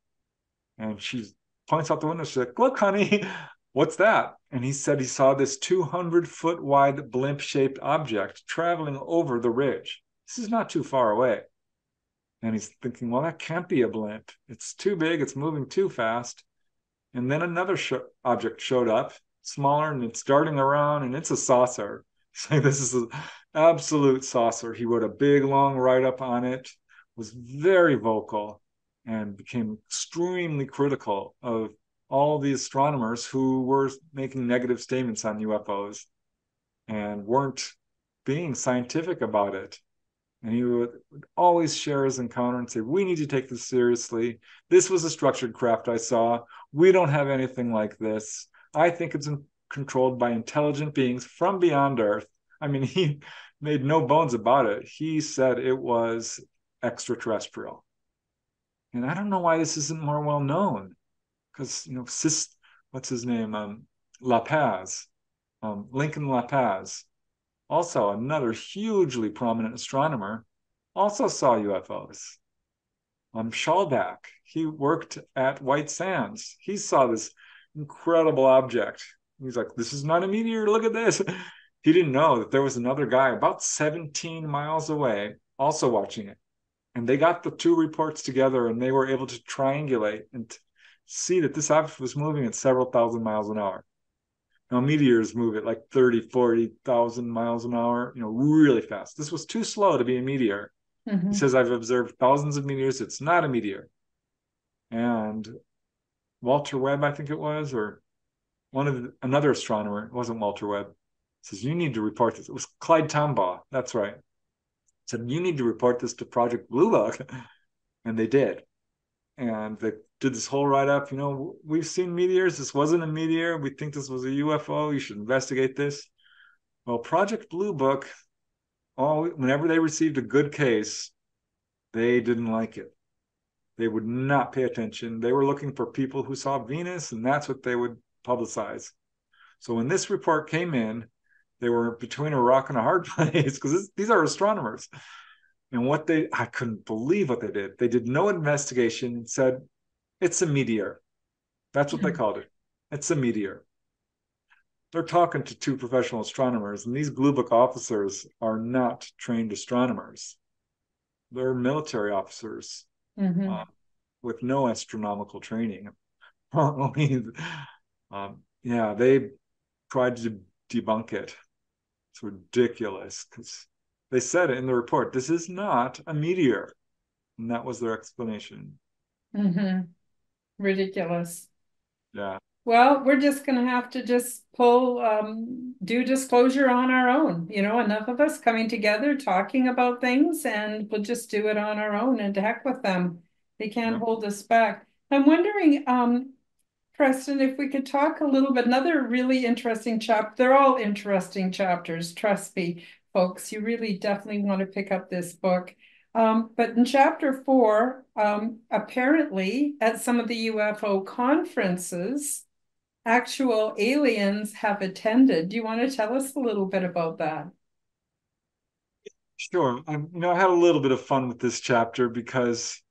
And she points out the window. She's like, Look, honey, what's that? And he said he saw this 200 foot wide blimp shaped object traveling over the ridge. This is not too far away. And he's thinking, well, that can't be a blimp. It's too big, it's moving too fast. And then another sh- object showed up, smaller, and it's darting around, and it's a saucer. Saying this is an absolute saucer. He wrote a big, long write up on it, was very vocal, and became extremely critical of all the astronomers who were making negative statements on UFOs and weren't being scientific about it. And he would, always share his encounter and say, We need to take this seriously. This was a structured craft I saw. We don't have anything like this. I think it's controlled by intelligent beings from beyond Earth. I mean, he made no bones about it. He said it was extraterrestrial. And I don't know why this isn't more well known. Because, you know, what's his name? Um, La Paz, um, Lincoln La Paz, also another hugely prominent astronomer, also saw UFOs. Um, Schaudak, he worked at White Sands. He saw this incredible object. He's like, this is not a meteor. Look at this. He didn't know that there was another guy about 17 miles away also watching it. And they got the two reports together and they were able to triangulate and see that this object was moving at several thousand miles an hour. Now meteors move at like 30, 40,000 miles an hour, you know, really fast. This was too slow to be a meteor. Mm-hmm. He says, I've observed thousands of meteors. It's not a meteor. And Walter Webb, I think it was, or one of the, another astronomer, it wasn't Walter Webb, says, You need to report this. It was Clyde Tombaugh. That's right. Said, You need to report this to Project Blue Book. And they did. And they did this whole write up. You know, we've seen meteors. This wasn't a meteor. We think this was a UFO. You should investigate this. Well, Project Blue Book, all whenever they received a good case, they didn't like it. They would not pay attention. They were looking for people who saw Venus, and that's what they would publicize. So when this report came in, they were between a rock and a hard place because these are astronomers. And what they, I couldn't believe what they did. They did no investigation and said, it's a meteor. That's what mm-hmm. they called it. It's a meteor. They're talking to two professional astronomers, and these Blue Book officers are not trained astronomers. They're military officers mm-hmm. uh, with no astronomical training. um, yeah, they tried to debunk it. It's ridiculous because they said it in the report. This is not a meteor, and that was their explanation. Mm-hmm. Ridiculous. Yeah. Well, we're just going to have to just pull, um, do disclosure on our own. You know, enough of us coming together, talking about things, and we'll just do it on our own and to heck with them. They can't yeah. hold us back. I'm wondering, um, Preston, if we could talk a little bit, another really interesting chapter. They're all interesting chapters, trust me, folks. You really definitely want to pick up this book. Um, but in chapter four, um, apparently at some of the UFO conferences, actual aliens have attended. Do you want to tell us a little bit about that? Sure. I, you know, I had a little bit of fun with this chapter because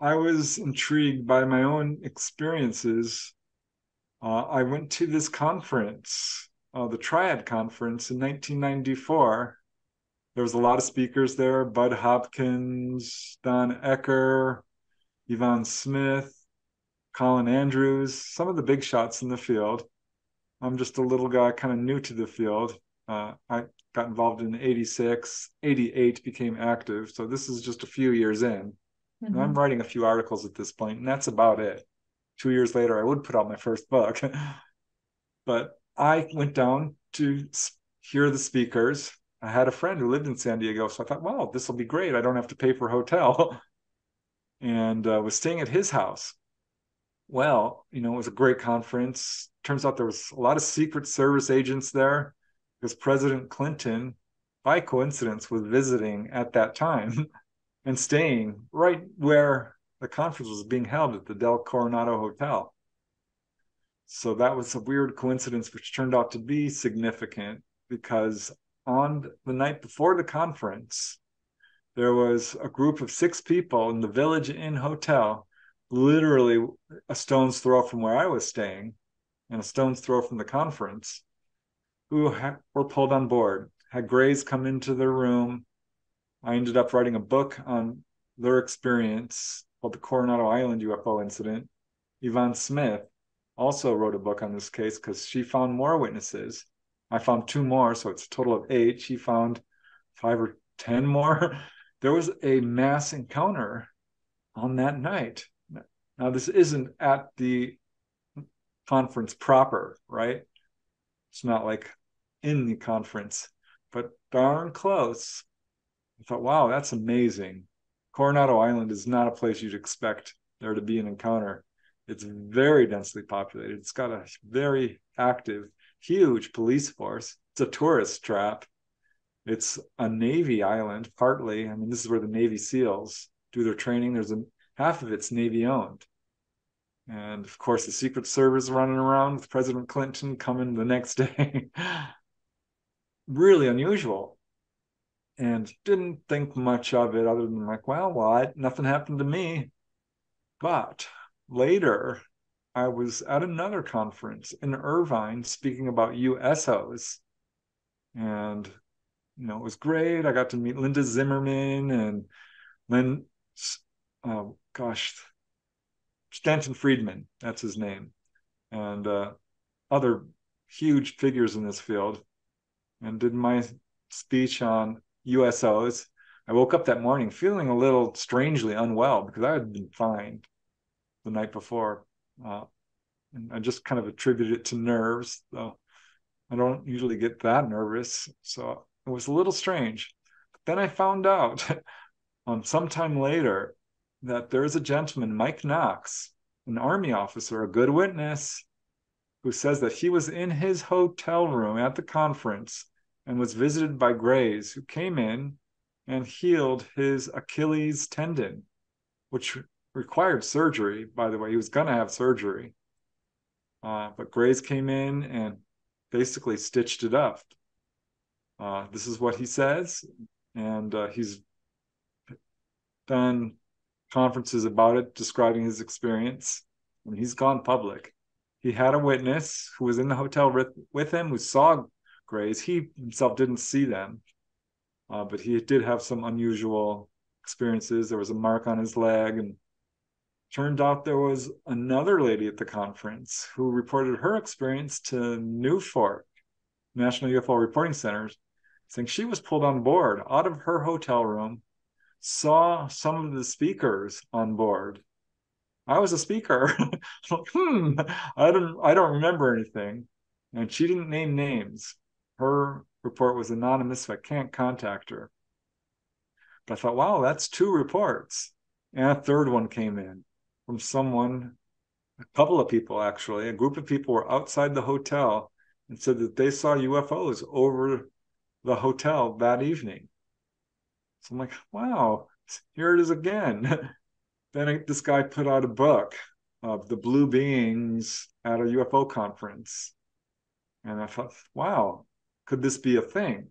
I was intrigued by my own experiences. Uh, I went to this conference, uh, the Triad Conference in 1994. There was a lot of speakers there Bud Hopkins, Don Ecker, Yvonne Smith, Colin Andrews, some of the big shots in the field. I'm just a little guy, kind of new to the field. Uh, I got involved in 86, 88 became active. So this is just a few years in. Mm-hmm. I'm writing a few articles at this point, and that's about it. Two years later, I would put out my first book. but I went down to hear the speakers. I had a friend who lived in San Diego, so I thought, wow, this will be great. I don't have to pay for a hotel. and uh, was staying at his house well. You know, it was a great conference. Turns out there was a lot of Secret Service agents there because President Clinton, by coincidence, was visiting at that time and staying right where the conference was being held at the Del Coronado Hotel. So that was a weird coincidence, which turned out to be significant because on the night before the conference, there was a group of six people in the Village Inn Hotel literally a stone's throw from where I was staying and a stone's throw from the conference, who ha- were pulled on board, had Greys come into their room. I ended up writing a book on their experience called the Coronado Island UFO incident. Yvonne Smith also wrote a book on this case because she found more witnesses. I found two more, so it's a total of eight. She found five or 10 more. There was a mass encounter on that night now, this isn't at the conference proper, right? It's not like in the conference, but darn close. I thought, wow, that's amazing. Coronado Island is not a place you'd expect there to be an encounter. It's very densely populated. It's got a very active, huge police force. It's a tourist trap. It's a Navy island, partly. I mean, this is where the Navy SEALs do their training. There's a half of it's Navy owned. And of course, the Secret Service running around with President Clinton coming the next day. really unusual. And didn't think much of it other than like, well, what? Nothing happened to me. But later, I was at another conference in Irvine speaking about USOs. And, you know, it was great. I got to meet Linda Zimmerman and Lynn, oh gosh, Stanton Friedman, that's his name, and uh, other huge figures in this field, and did my speech on USOs. I woke up that morning feeling a little strangely unwell because I had been fine the night before. Uh, and I just kind of attributed it to nerves, though I don't usually get that nervous. So it was a little strange. But then I found out um, sometime later that there's a gentleman, Mike Knox, an army officer, a good witness, who says that he was in his hotel room at the conference and was visited by Greys, who came in and healed his Achilles tendon, which required surgery, by the way. He was going to have surgery. Uh, but Greys came in and basically stitched it up. Uh, this is what he says, and uh, he's done conferences about it, describing his experience, and he's gone public. He had a witness who was in the hotel with, with him who saw grays. He himself didn't see them, uh, but he did have some unusual experiences. There was a mark on his leg, and turned out there was another lady at the conference who reported her experience to NUFORC, National UFO Reporting Centers, saying she was pulled on board out of her hotel room, saw some of the speakers on board. I was a speaker. hmm, I don't I don't remember anything. And she didn't name names. Her report was anonymous, so I can't contact her. But I thought, wow, that's two reports. And a third one came in from someone, a couple of people actually, a group of people were outside the hotel and said that they saw UFOs over the hotel that evening. So I'm like, wow, here it is again. then this guy put out a book of the blue beings at a UFO conference. And I thought, wow, could this be a thing?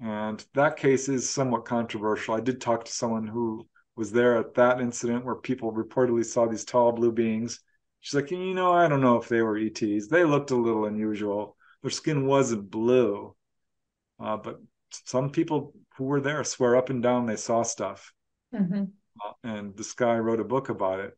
And that case is somewhat controversial. I did talk to someone who was there at that incident where people reportedly saw these tall blue beings. She's like, you know, I don't know if they were ETs. They looked a little unusual. Their skin wasn't blue, uh, but some people who were there swear up and down they saw stuff. Mm-hmm. Uh, and this guy wrote a book about it.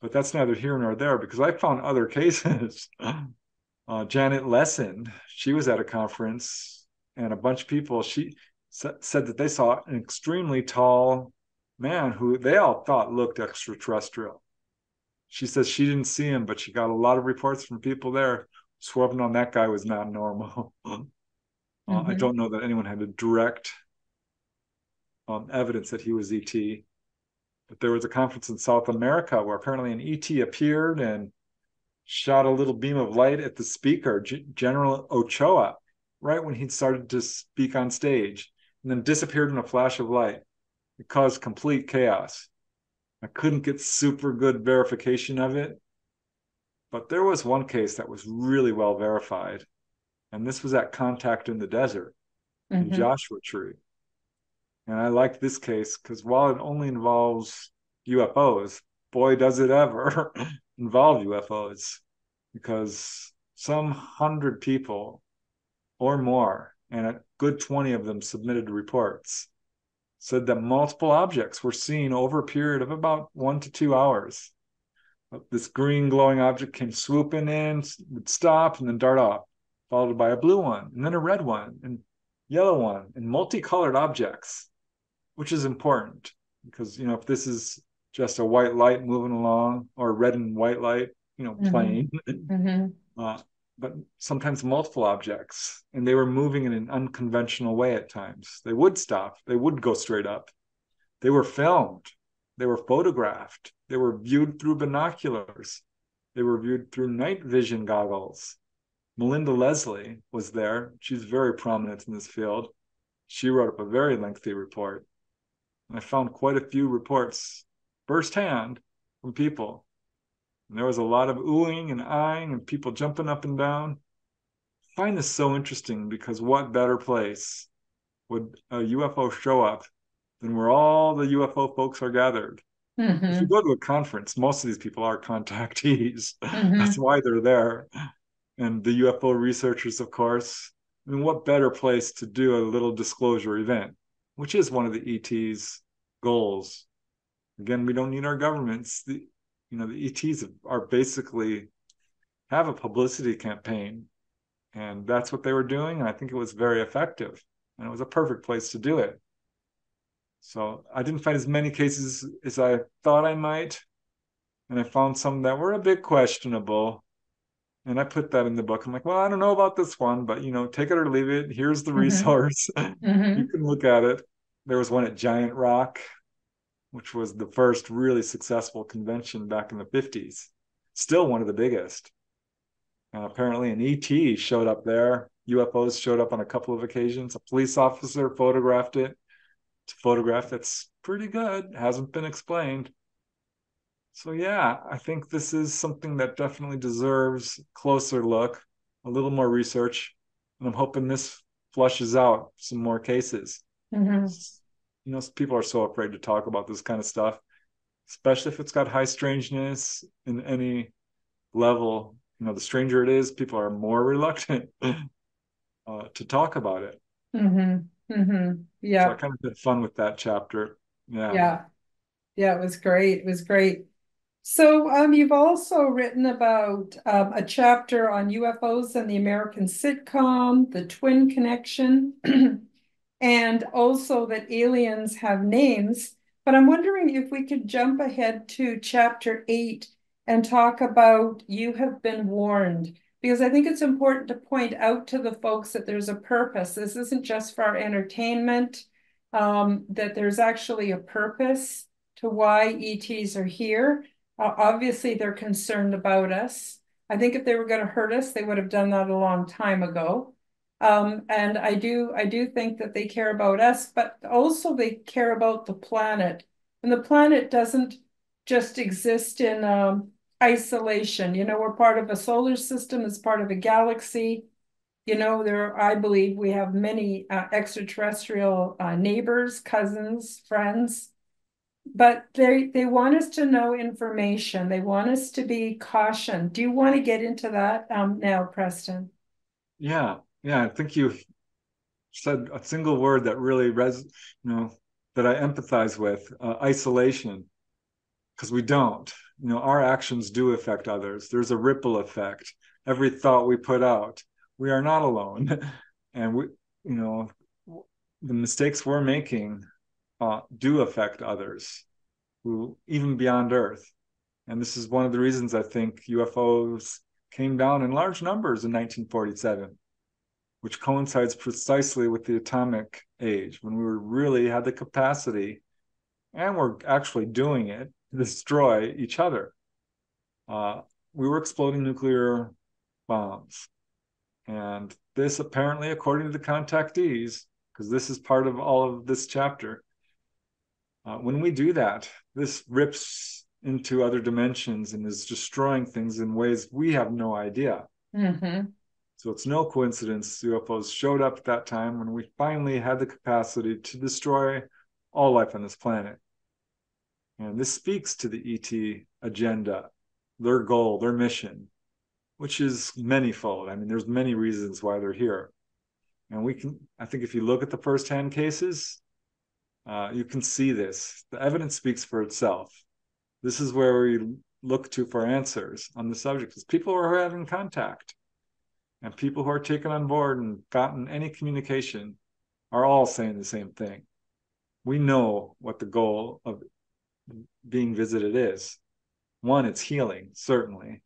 But that's neither here nor there because I found other cases. uh, Janet Lessin, she was at a conference and a bunch of people, she sa- said that they saw an extremely tall man who they all thought looked extraterrestrial. She says she didn't see him, but she got a lot of reports from people there swerving on that guy was not normal. mm-hmm. uh, I don't know that anyone had a direct um, evidence that he was ET. But there was a conference in South America where apparently an ET appeared and shot a little beam of light at the speaker, G- General Ochoa, right when he'd started to speak on stage, and then disappeared in a flash of light. It caused complete chaos. I couldn't get super good verification of it, but there was one case that was really well verified, and this was at Contact in the Desert mm-hmm. in Joshua Tree. And I like this case because while it only involves UFOs, boy, does it ever involve UFOs because some hundred people or more, and a good 20 of them submitted reports said that multiple objects were seen over a period of about one to two hours. This green glowing object came swooping in, would stop, and then dart off, followed by a blue one, and then a red one, and yellow one, and multicolored objects, which is important because you know if this is just a white light moving along or red and white light, you know, mm-hmm. plain, mm-hmm. Uh, but sometimes multiple objects, and they were moving in an unconventional way at times. They would stop, they would go straight up. They were filmed, they were photographed, they were viewed through binoculars, they were viewed through night vision goggles. Melinda Leslie was there. She's very prominent in this field. She wrote up a very lengthy report. And I found quite a few reports firsthand from people and there was a lot of oohing and eyeing and people jumping up and down. I find this so interesting because what better place would a UFO show up than where all the UFO folks are gathered? Mm-hmm. If you go to a conference, most of these people are contactees. Mm-hmm. That's why they're there. And the UFO researchers, of course. I mean, what better place to do a little disclosure event, which is one of the ET's goals? Again, we don't need our governments. The you know the ets are basically have a publicity campaign. And that's what they were doing. And i think it was very effective. And it was a perfect place to do it. So i didn't find as many cases as i thought i might. And i found some that were a bit questionable. And i put that in the book. I'm like well i don't know about this one but you know take it or leave it. Here's the mm-hmm. resource. Mm-hmm. you can look at it. There was one at giant rock which was the first really successful convention back in the 50s. Still one of the biggest. Uh, apparently, an ET showed up there. UFOs showed up on a couple of occasions. A police officer photographed it. It's a photograph that's pretty good, hasn't been explained. So, yeah, I think this is something that definitely deserves closer look, a little more research. And I'm hoping this flushes out some more cases. Mm-hmm. You know, people are so afraid to talk about this kind of stuff, especially if it's got high strangeness in any level. You know, the stranger it is, people are more reluctant uh, to talk about it. Mm-hmm. Mm-hmm. Yeah. So I kind of had fun with that chapter. Yeah. Yeah. Yeah, it was great. It was great. So um, you've also written about um, a chapter on UFOs and the American sitcom, the twin connection, and also that aliens have names. But I'm wondering if we could jump ahead to chapter eight and talk about You Have Been Warned, because I think it's important to point out to the folks that there's a purpose. This isn't just for our entertainment, um, that there's actually a purpose to why ETs are here. Uh, obviously, they're concerned about us. I think if they were going to hurt us, they would have done that a long time ago. Um, and I do, I do think that they care about us, but also they care about the planet. And the planet doesn't just exist in um, isolation. You know, we're part of a solar system, as part of a galaxy. You know, there, I believe we have many uh, extraterrestrial uh, neighbors, cousins, friends but they they want us to know information. They want us to be cautioned. Do you want to get into that um, now, Preston? Yeah, yeah. I think you've said a single word that really res, you know, that I empathize with: uh, isolation. Because we don't. You know, our actions do affect others. There's a ripple effect. Every thought we put out, we are not alone, and we, you know, the mistakes we're making uh, do affect others who even beyond Earth. And this is one of the reasons I think UFOs came down in large numbers in 1947, which coincides precisely with the atomic age when we really had the capacity and we're actually doing it to destroy each other. Uh, we were exploding nuclear bombs. And this apparently, according to the contactees, because this is part of all of this chapter, uh, when we do that, this rips into other dimensions and is destroying things in ways we have no idea. Mm-hmm. So it's no coincidence UFOs showed up at that time when we finally had the capacity to destroy all life on this planet. And this speaks to the ET agenda, their goal, their mission, which is manyfold. I mean, there's many reasons why they're here. And we can, I think if you look at the first-hand cases, uh, you can see this. The evidence speaks for itself. This is where we look to for answers on the subject is people are having contact and people who are taken on board and gotten any communication are all saying the same thing. We know what the goal of being visited is. One, it's healing, certainly,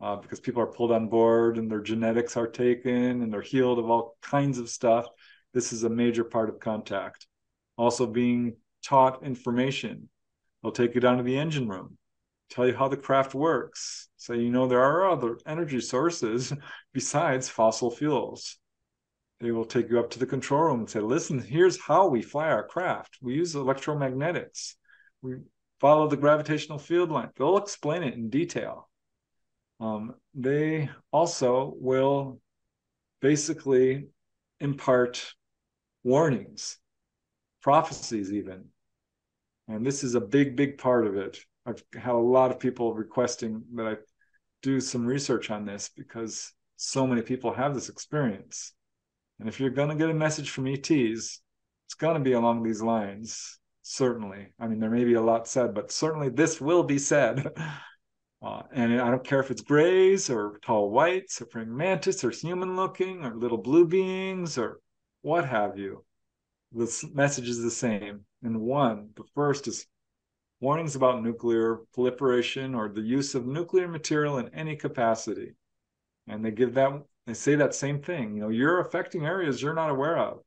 uh, because people are pulled on board and their genetics are taken and they're healed of all kinds of stuff. This is a major part of contact also being taught information. They'll take you down to the engine room, tell you how the craft works, say, you know, there are other energy sources besides fossil fuels. They will take you up to the control room and say, listen, here's how we fly our craft. We use electromagnetics. We follow the gravitational field line. They'll explain it in detail. Um, they also will basically impart warnings prophecies even and this is a big big part of it i've had a lot of people requesting that i do some research on this because so many people have this experience. And if you're going to get a message from ets it's going to be along these lines certainly. I mean there may be a lot said but certainly this will be said. Uh, and i don't care if it's grays or tall whites or praying mantis or human looking or little blue beings or what have you. The message is the same. And one, the first is warnings about nuclear proliferation or the use of nuclear material in any capacity. And they give that, they say that same thing. You know, you're affecting areas you're not aware of.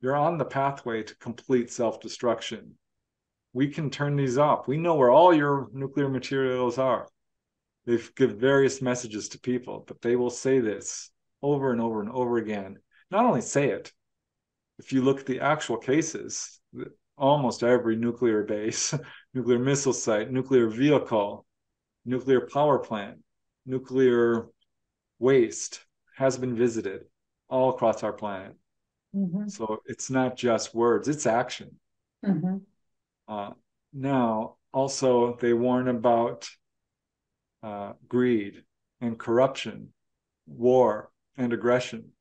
You're on the pathway to complete self destruction. We can turn these off. We know where all your nuclear materials are. They give various messages to people, but they will say this over and over and over again. Not only say it, if you look at the actual cases, almost every nuclear base, nuclear missile site, nuclear vehicle, nuclear power plant, nuclear waste has been visited all across our planet. Mhm. So it's not just words, it's action. Mhm. Uh, now, also, they warn about uh, greed and corruption, war and aggression.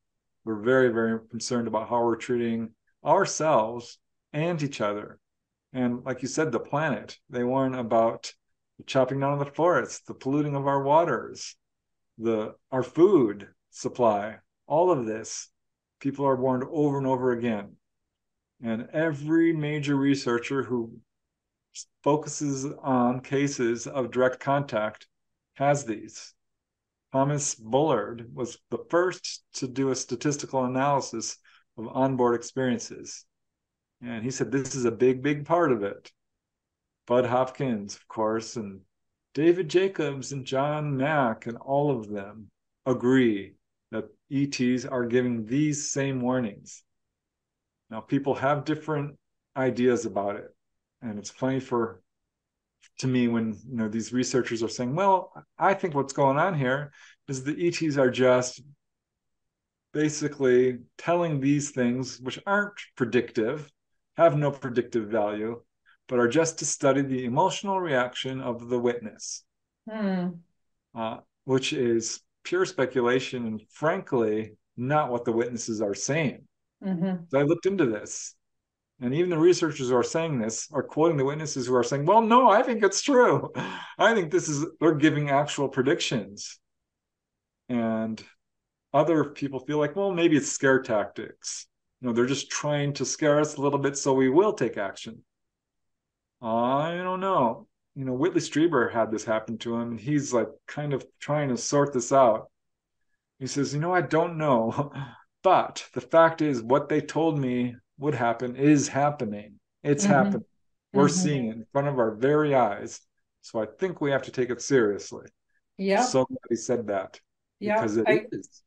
We're very, very concerned about how we're treating ourselves and each other. And like you said, the planet. They warn about the chopping down of the forests, the polluting of our waters, the our food supply, all of this. People are warned over and over again. And every major researcher who focuses on cases of direct contact has these. Thomas Bullard was the first to do a statistical analysis of onboard experiences. And he said this is a big, big part of it. Bud Hopkins, of course, and David Jacobs and John Mack, and all of them agree that ETs are giving these same warnings. Now, people have different ideas about it, and it's funny for to me when you know these researchers are saying, "Well, I think what's going on here is the ETs are just basically telling these things which aren't predictive, have no predictive value, but are just to study the emotional reaction of the witness, Hmm. uh, which is pure speculation and frankly not what the witnesses are saying. Mhm. So I looked into this, and even the researchers who are saying this are quoting the witnesses who are saying, "Well, no, I think it's true. I think this is they're giving actual predictions." And other people feel like, well, maybe it's scare tactics. You know, they're just trying to scare us a little bit so we will take action. I don't know. You know, Whitley Strieber had this happen to him, and he's like kind of trying to sort this out. He says, you know, I don't know, but the fact is, what they told me would happen is happening. It's Mhm. happening. We're Mhm. seeing it in front of our very eyes. So I think we have to take it seriously. Yeah. So glad he said that Yep. because it I- is.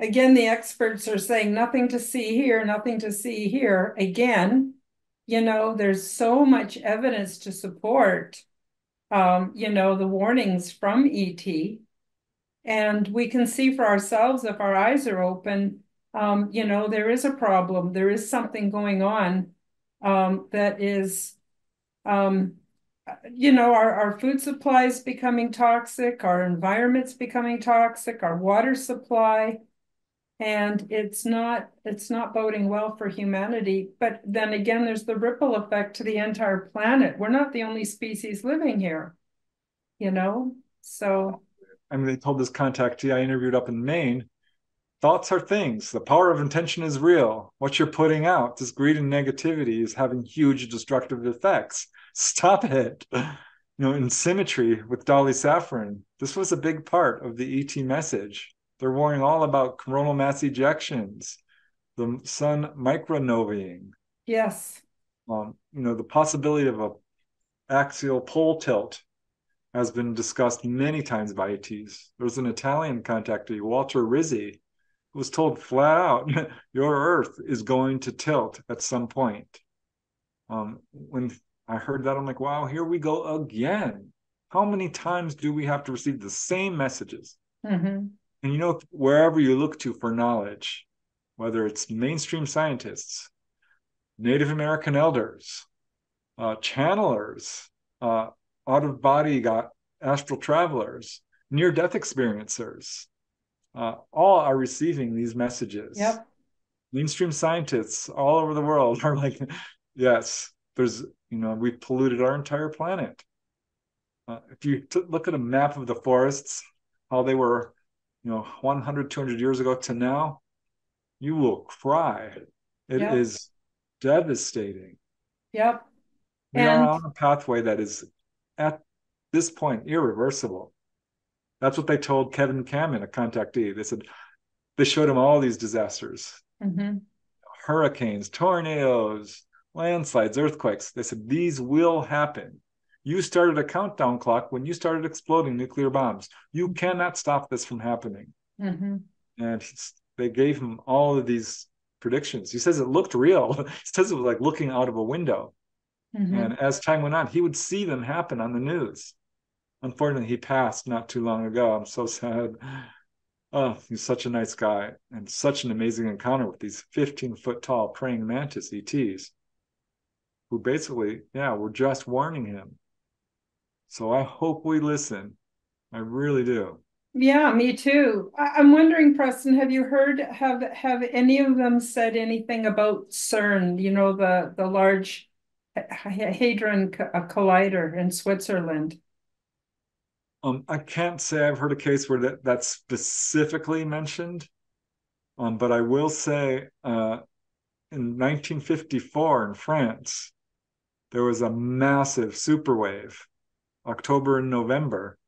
Again, the experts are saying nothing to see here, nothing to see here. Again, you know, there's so much evidence to support, um, you know, the warnings from ET. And we can see for ourselves if our eyes are open, um, you know, there is a problem. There is something going on um, that is, um, you know, our, our food supply is becoming toxic, our environment's becoming toxic, our water supply. And it's not, it's not boding well for humanity. But then again, there's the ripple effect to the entire planet. We're not the only species living here, you know? So, I mean, they told this contactee I interviewed up in Maine thoughts are things. The power of intention is real. What you're putting out, this greed and negativity, is having huge destructive effects. Stop it. You know, in symmetry with Dolly Safran, this was a big part of the ET message. They're warning all about coronal mass ejections, the sun micronovaing, yes. um, you know, the possibility of a axial pole tilt has been discussed many times by ETs. There was an Italian contactee, Walter Rizzi, who was told flat out, your Earth is going to tilt at some point. Um, when I heard that, I'm like, wow, here we go again. How many times do we have to receive the same messages? hmm And you know, wherever you look to for knowledge, whether it's mainstream scientists, Native American elders, uh, channelers, uh, out of body got astral travelers, near death experiencers, uh, all are receiving these messages. Yep. Mainstream scientists all over the world are like, yes, there's, you know, we've polluted our entire planet. Uh, if you t- look at a map of the forests, how they were, you know, 100, 200 years ago to now, you will cry. It Yep. is devastating. Yep. We And- are on a pathway that is at this point irreversible. That's what they told Kevin Cameron, a contactee. They said they showed him all these disasters hmm hurricanes, tornadoes, landslides, earthquakes. They said these will happen. You started a countdown clock when you started exploding nuclear bombs. You cannot stop this from happening. hmm And he's, they gave him all of these predictions. He says it looked real. he says it was like looking out of a window. hmm And as time went on, he would see them happen on the news. Unfortunately, he passed not too long ago. I'm so sad. Oh, he's such a nice guy and such an amazing encounter with these 15 foot tall praying mantis ETs who basically, yeah, were just warning him. So I hope we listen. I really do. Yeah, me too. I- am wondering, Preston, have you heard have have any of them said anything about CERN? You know, the the large hadron collider in Switzerland. Um, I can't say I've heard a case where that, that's specifically mentioned. Um, but I will say uh, in 1954 in France, there was a massive superwave, October and November,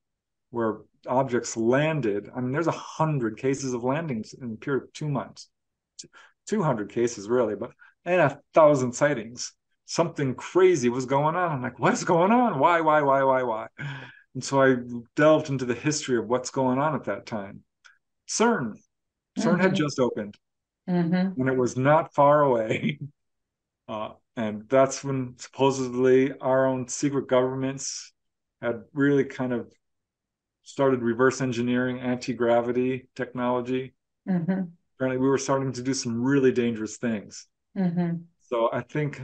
where objects landed. I mean, there's a hundred cases of landings in pure two months, 200 cases really, but and a thousand sightings. Something crazy was going on. I'm like, what is going on? Why, why, why, why, why? And so I delved into the history of what's going on at that time. CERN, CERN mm-hmm. had just opened, mm-hmm. and it was not far away. Uh, and that's when supposedly our own secret governments had really kind of started reverse engineering anti-gravity technology mm-hmm. apparently we were starting to do some really dangerous things mm-hmm. so i think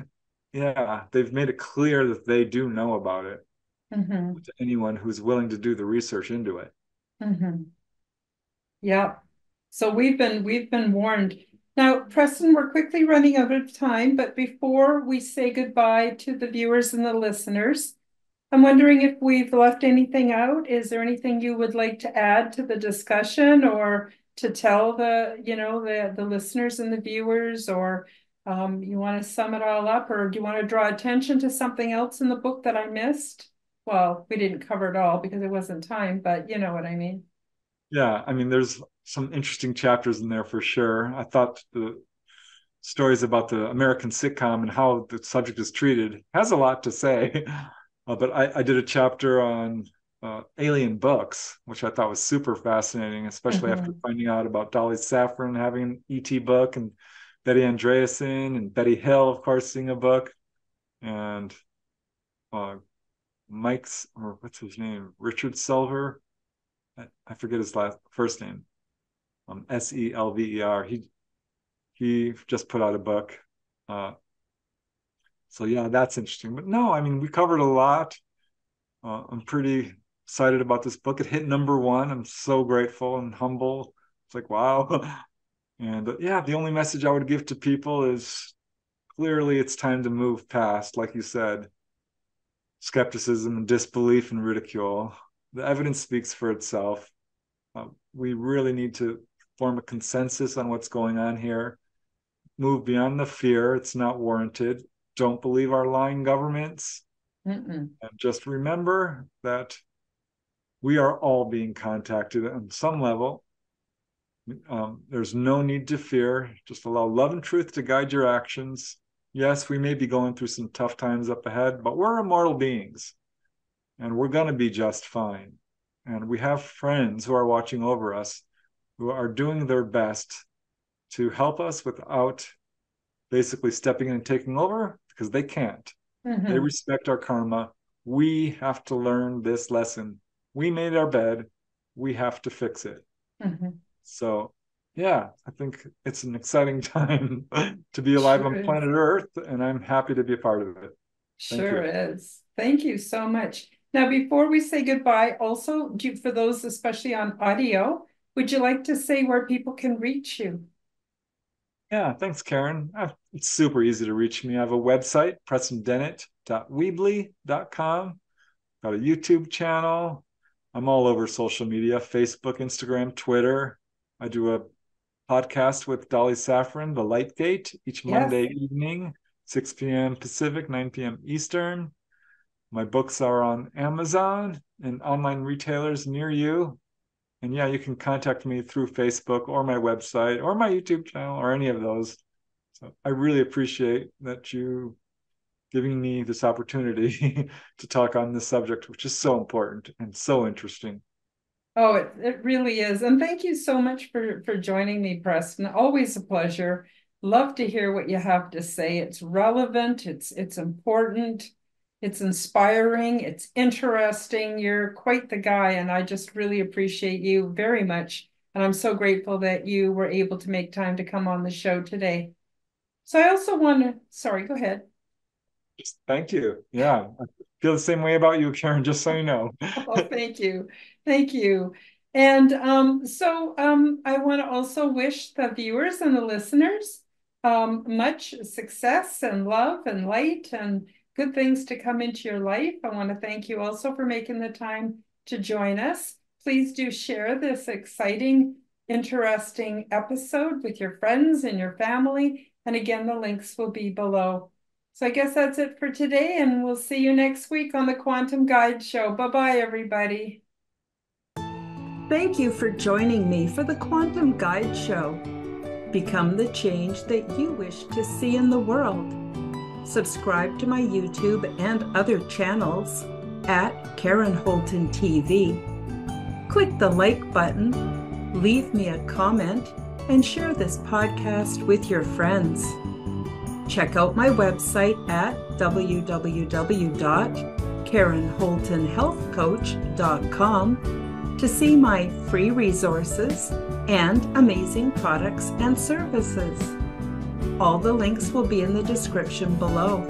yeah they've made it clear that they do know about it mm-hmm. to anyone who's willing to do the research into it mm-hmm. yeah so we've been we've been warned now, Preston, we're quickly running out of time, but before we say goodbye to the viewers and the listeners, I'm wondering if we've left anything out. Is there anything you would like to add to the discussion or to tell the, you know, the, the listeners and the viewers, or um, you want to sum it all up, or do you want to draw attention to something else in the book that I missed? Well, we didn't cover it all because it wasn't time, but you know what I mean. Yeah, I mean, there's some interesting chapters in there for sure. I thought the stories about the American sitcom and how the subject is treated has a lot to say. Uh, but I, I, did a chapter on uh, alien books, which I thought was super fascinating, especially mm-hmm. after finding out about Dolly Safran having an ET book and Betty Andreasson and Betty Hill, of course, seeing a book. And uh, Mike's, or what's his name? Richard Selver. I, I forget his last first name. Um, S E L V E R. He he just put out a book uh, so yeah, that's interesting. But no, I mean, we covered a lot. Uh, I'm pretty excited about this book. It hit number one. I'm so grateful and humble. It's like wow. and uh, yeah, the only message I would give to people is clearly it's time to move past, like you said, skepticism and disbelief and ridicule. The evidence speaks for itself. Uh, we really need to form a consensus on what's going on here. Move beyond the fear. It's not warranted don't believe our lying governments. Mm-mm. And just remember that we are all being contacted on some level. Um, there's no need to fear. Just allow love and truth to guide your actions. Yes, we may be going through some tough times up ahead, but we're immortal beings and we're going to be just fine. And we have friends who are watching over us who are doing their best to help us without basically stepping in and taking over because they can't. Mm-hmm. They respect our karma. We have to learn this lesson. We made our bed. We have to fix it. Mm-hmm. So, yeah, I think it's an exciting time to be alive sure on is. planet Earth, and I'm happy to be a part of it. Thank sure you. is. Thank you so much. Now, before we say goodbye, also, do, for those especially on audio, would you like to say where people can reach you? Yeah, thanks, Karen. It's super easy to reach me. I have a website, prestondennett.weebly.com. Got a YouTube channel. I'm all over social media Facebook, Instagram, Twitter. I do a podcast with Dolly Safran, The Light Gate, each yes. Monday evening, 6 p.m. Pacific, 9 p.m. Eastern. My books are on Amazon and online retailers near you. And yeah, you can contact me through Facebook or my website or my YouTube channel or any of those. So I really appreciate that you giving me this opportunity to talk on this subject, which is so important and so interesting. Oh, it, it really is. And thank you so much for, for joining me, Preston. Always a pleasure. Love to hear what you have to say. It's relevant, it's it's important. It's inspiring, it's interesting. You're quite the guy, and I just really appreciate you very much And I'm so grateful that you were able to make time to come on the show today. So I also want to, sorry, go ahead. Thank you. Yeah, I feel the same way about you, Karen, just so you know. oh, thank you. Thank you. And um, so um, I want to also wish the viewers and the listeners um, much success and love and light and good things to come into your life. I want to thank you also for making the time to join us. Please do share this exciting, interesting episode with your friends and your family. And again, the links will be below. So I guess that's it for today, and we'll see you next week on the Quantum Guides Show. Bye bye, everybody. Thank you for joining me for the Quantum Guides Show. Become the change that you wish to see in the world. Subscribe to my YouTube and other channels at Karen Holton TV. Click the like button, leave me a comment, and share this podcast with your friends. Check out my website at www.karenholtonhealthcoach.com to see my free resources and amazing products and services. All the links will be in the description below.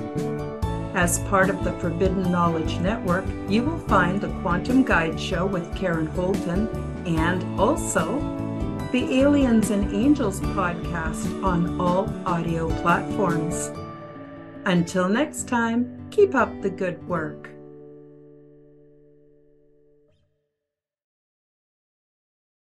As part of the Forbidden Knowledge Network, you will find the Quantum Guides Show with Karen Holton and also the Aliens and Angels podcast on all audio platforms. Until next time, keep up the good work.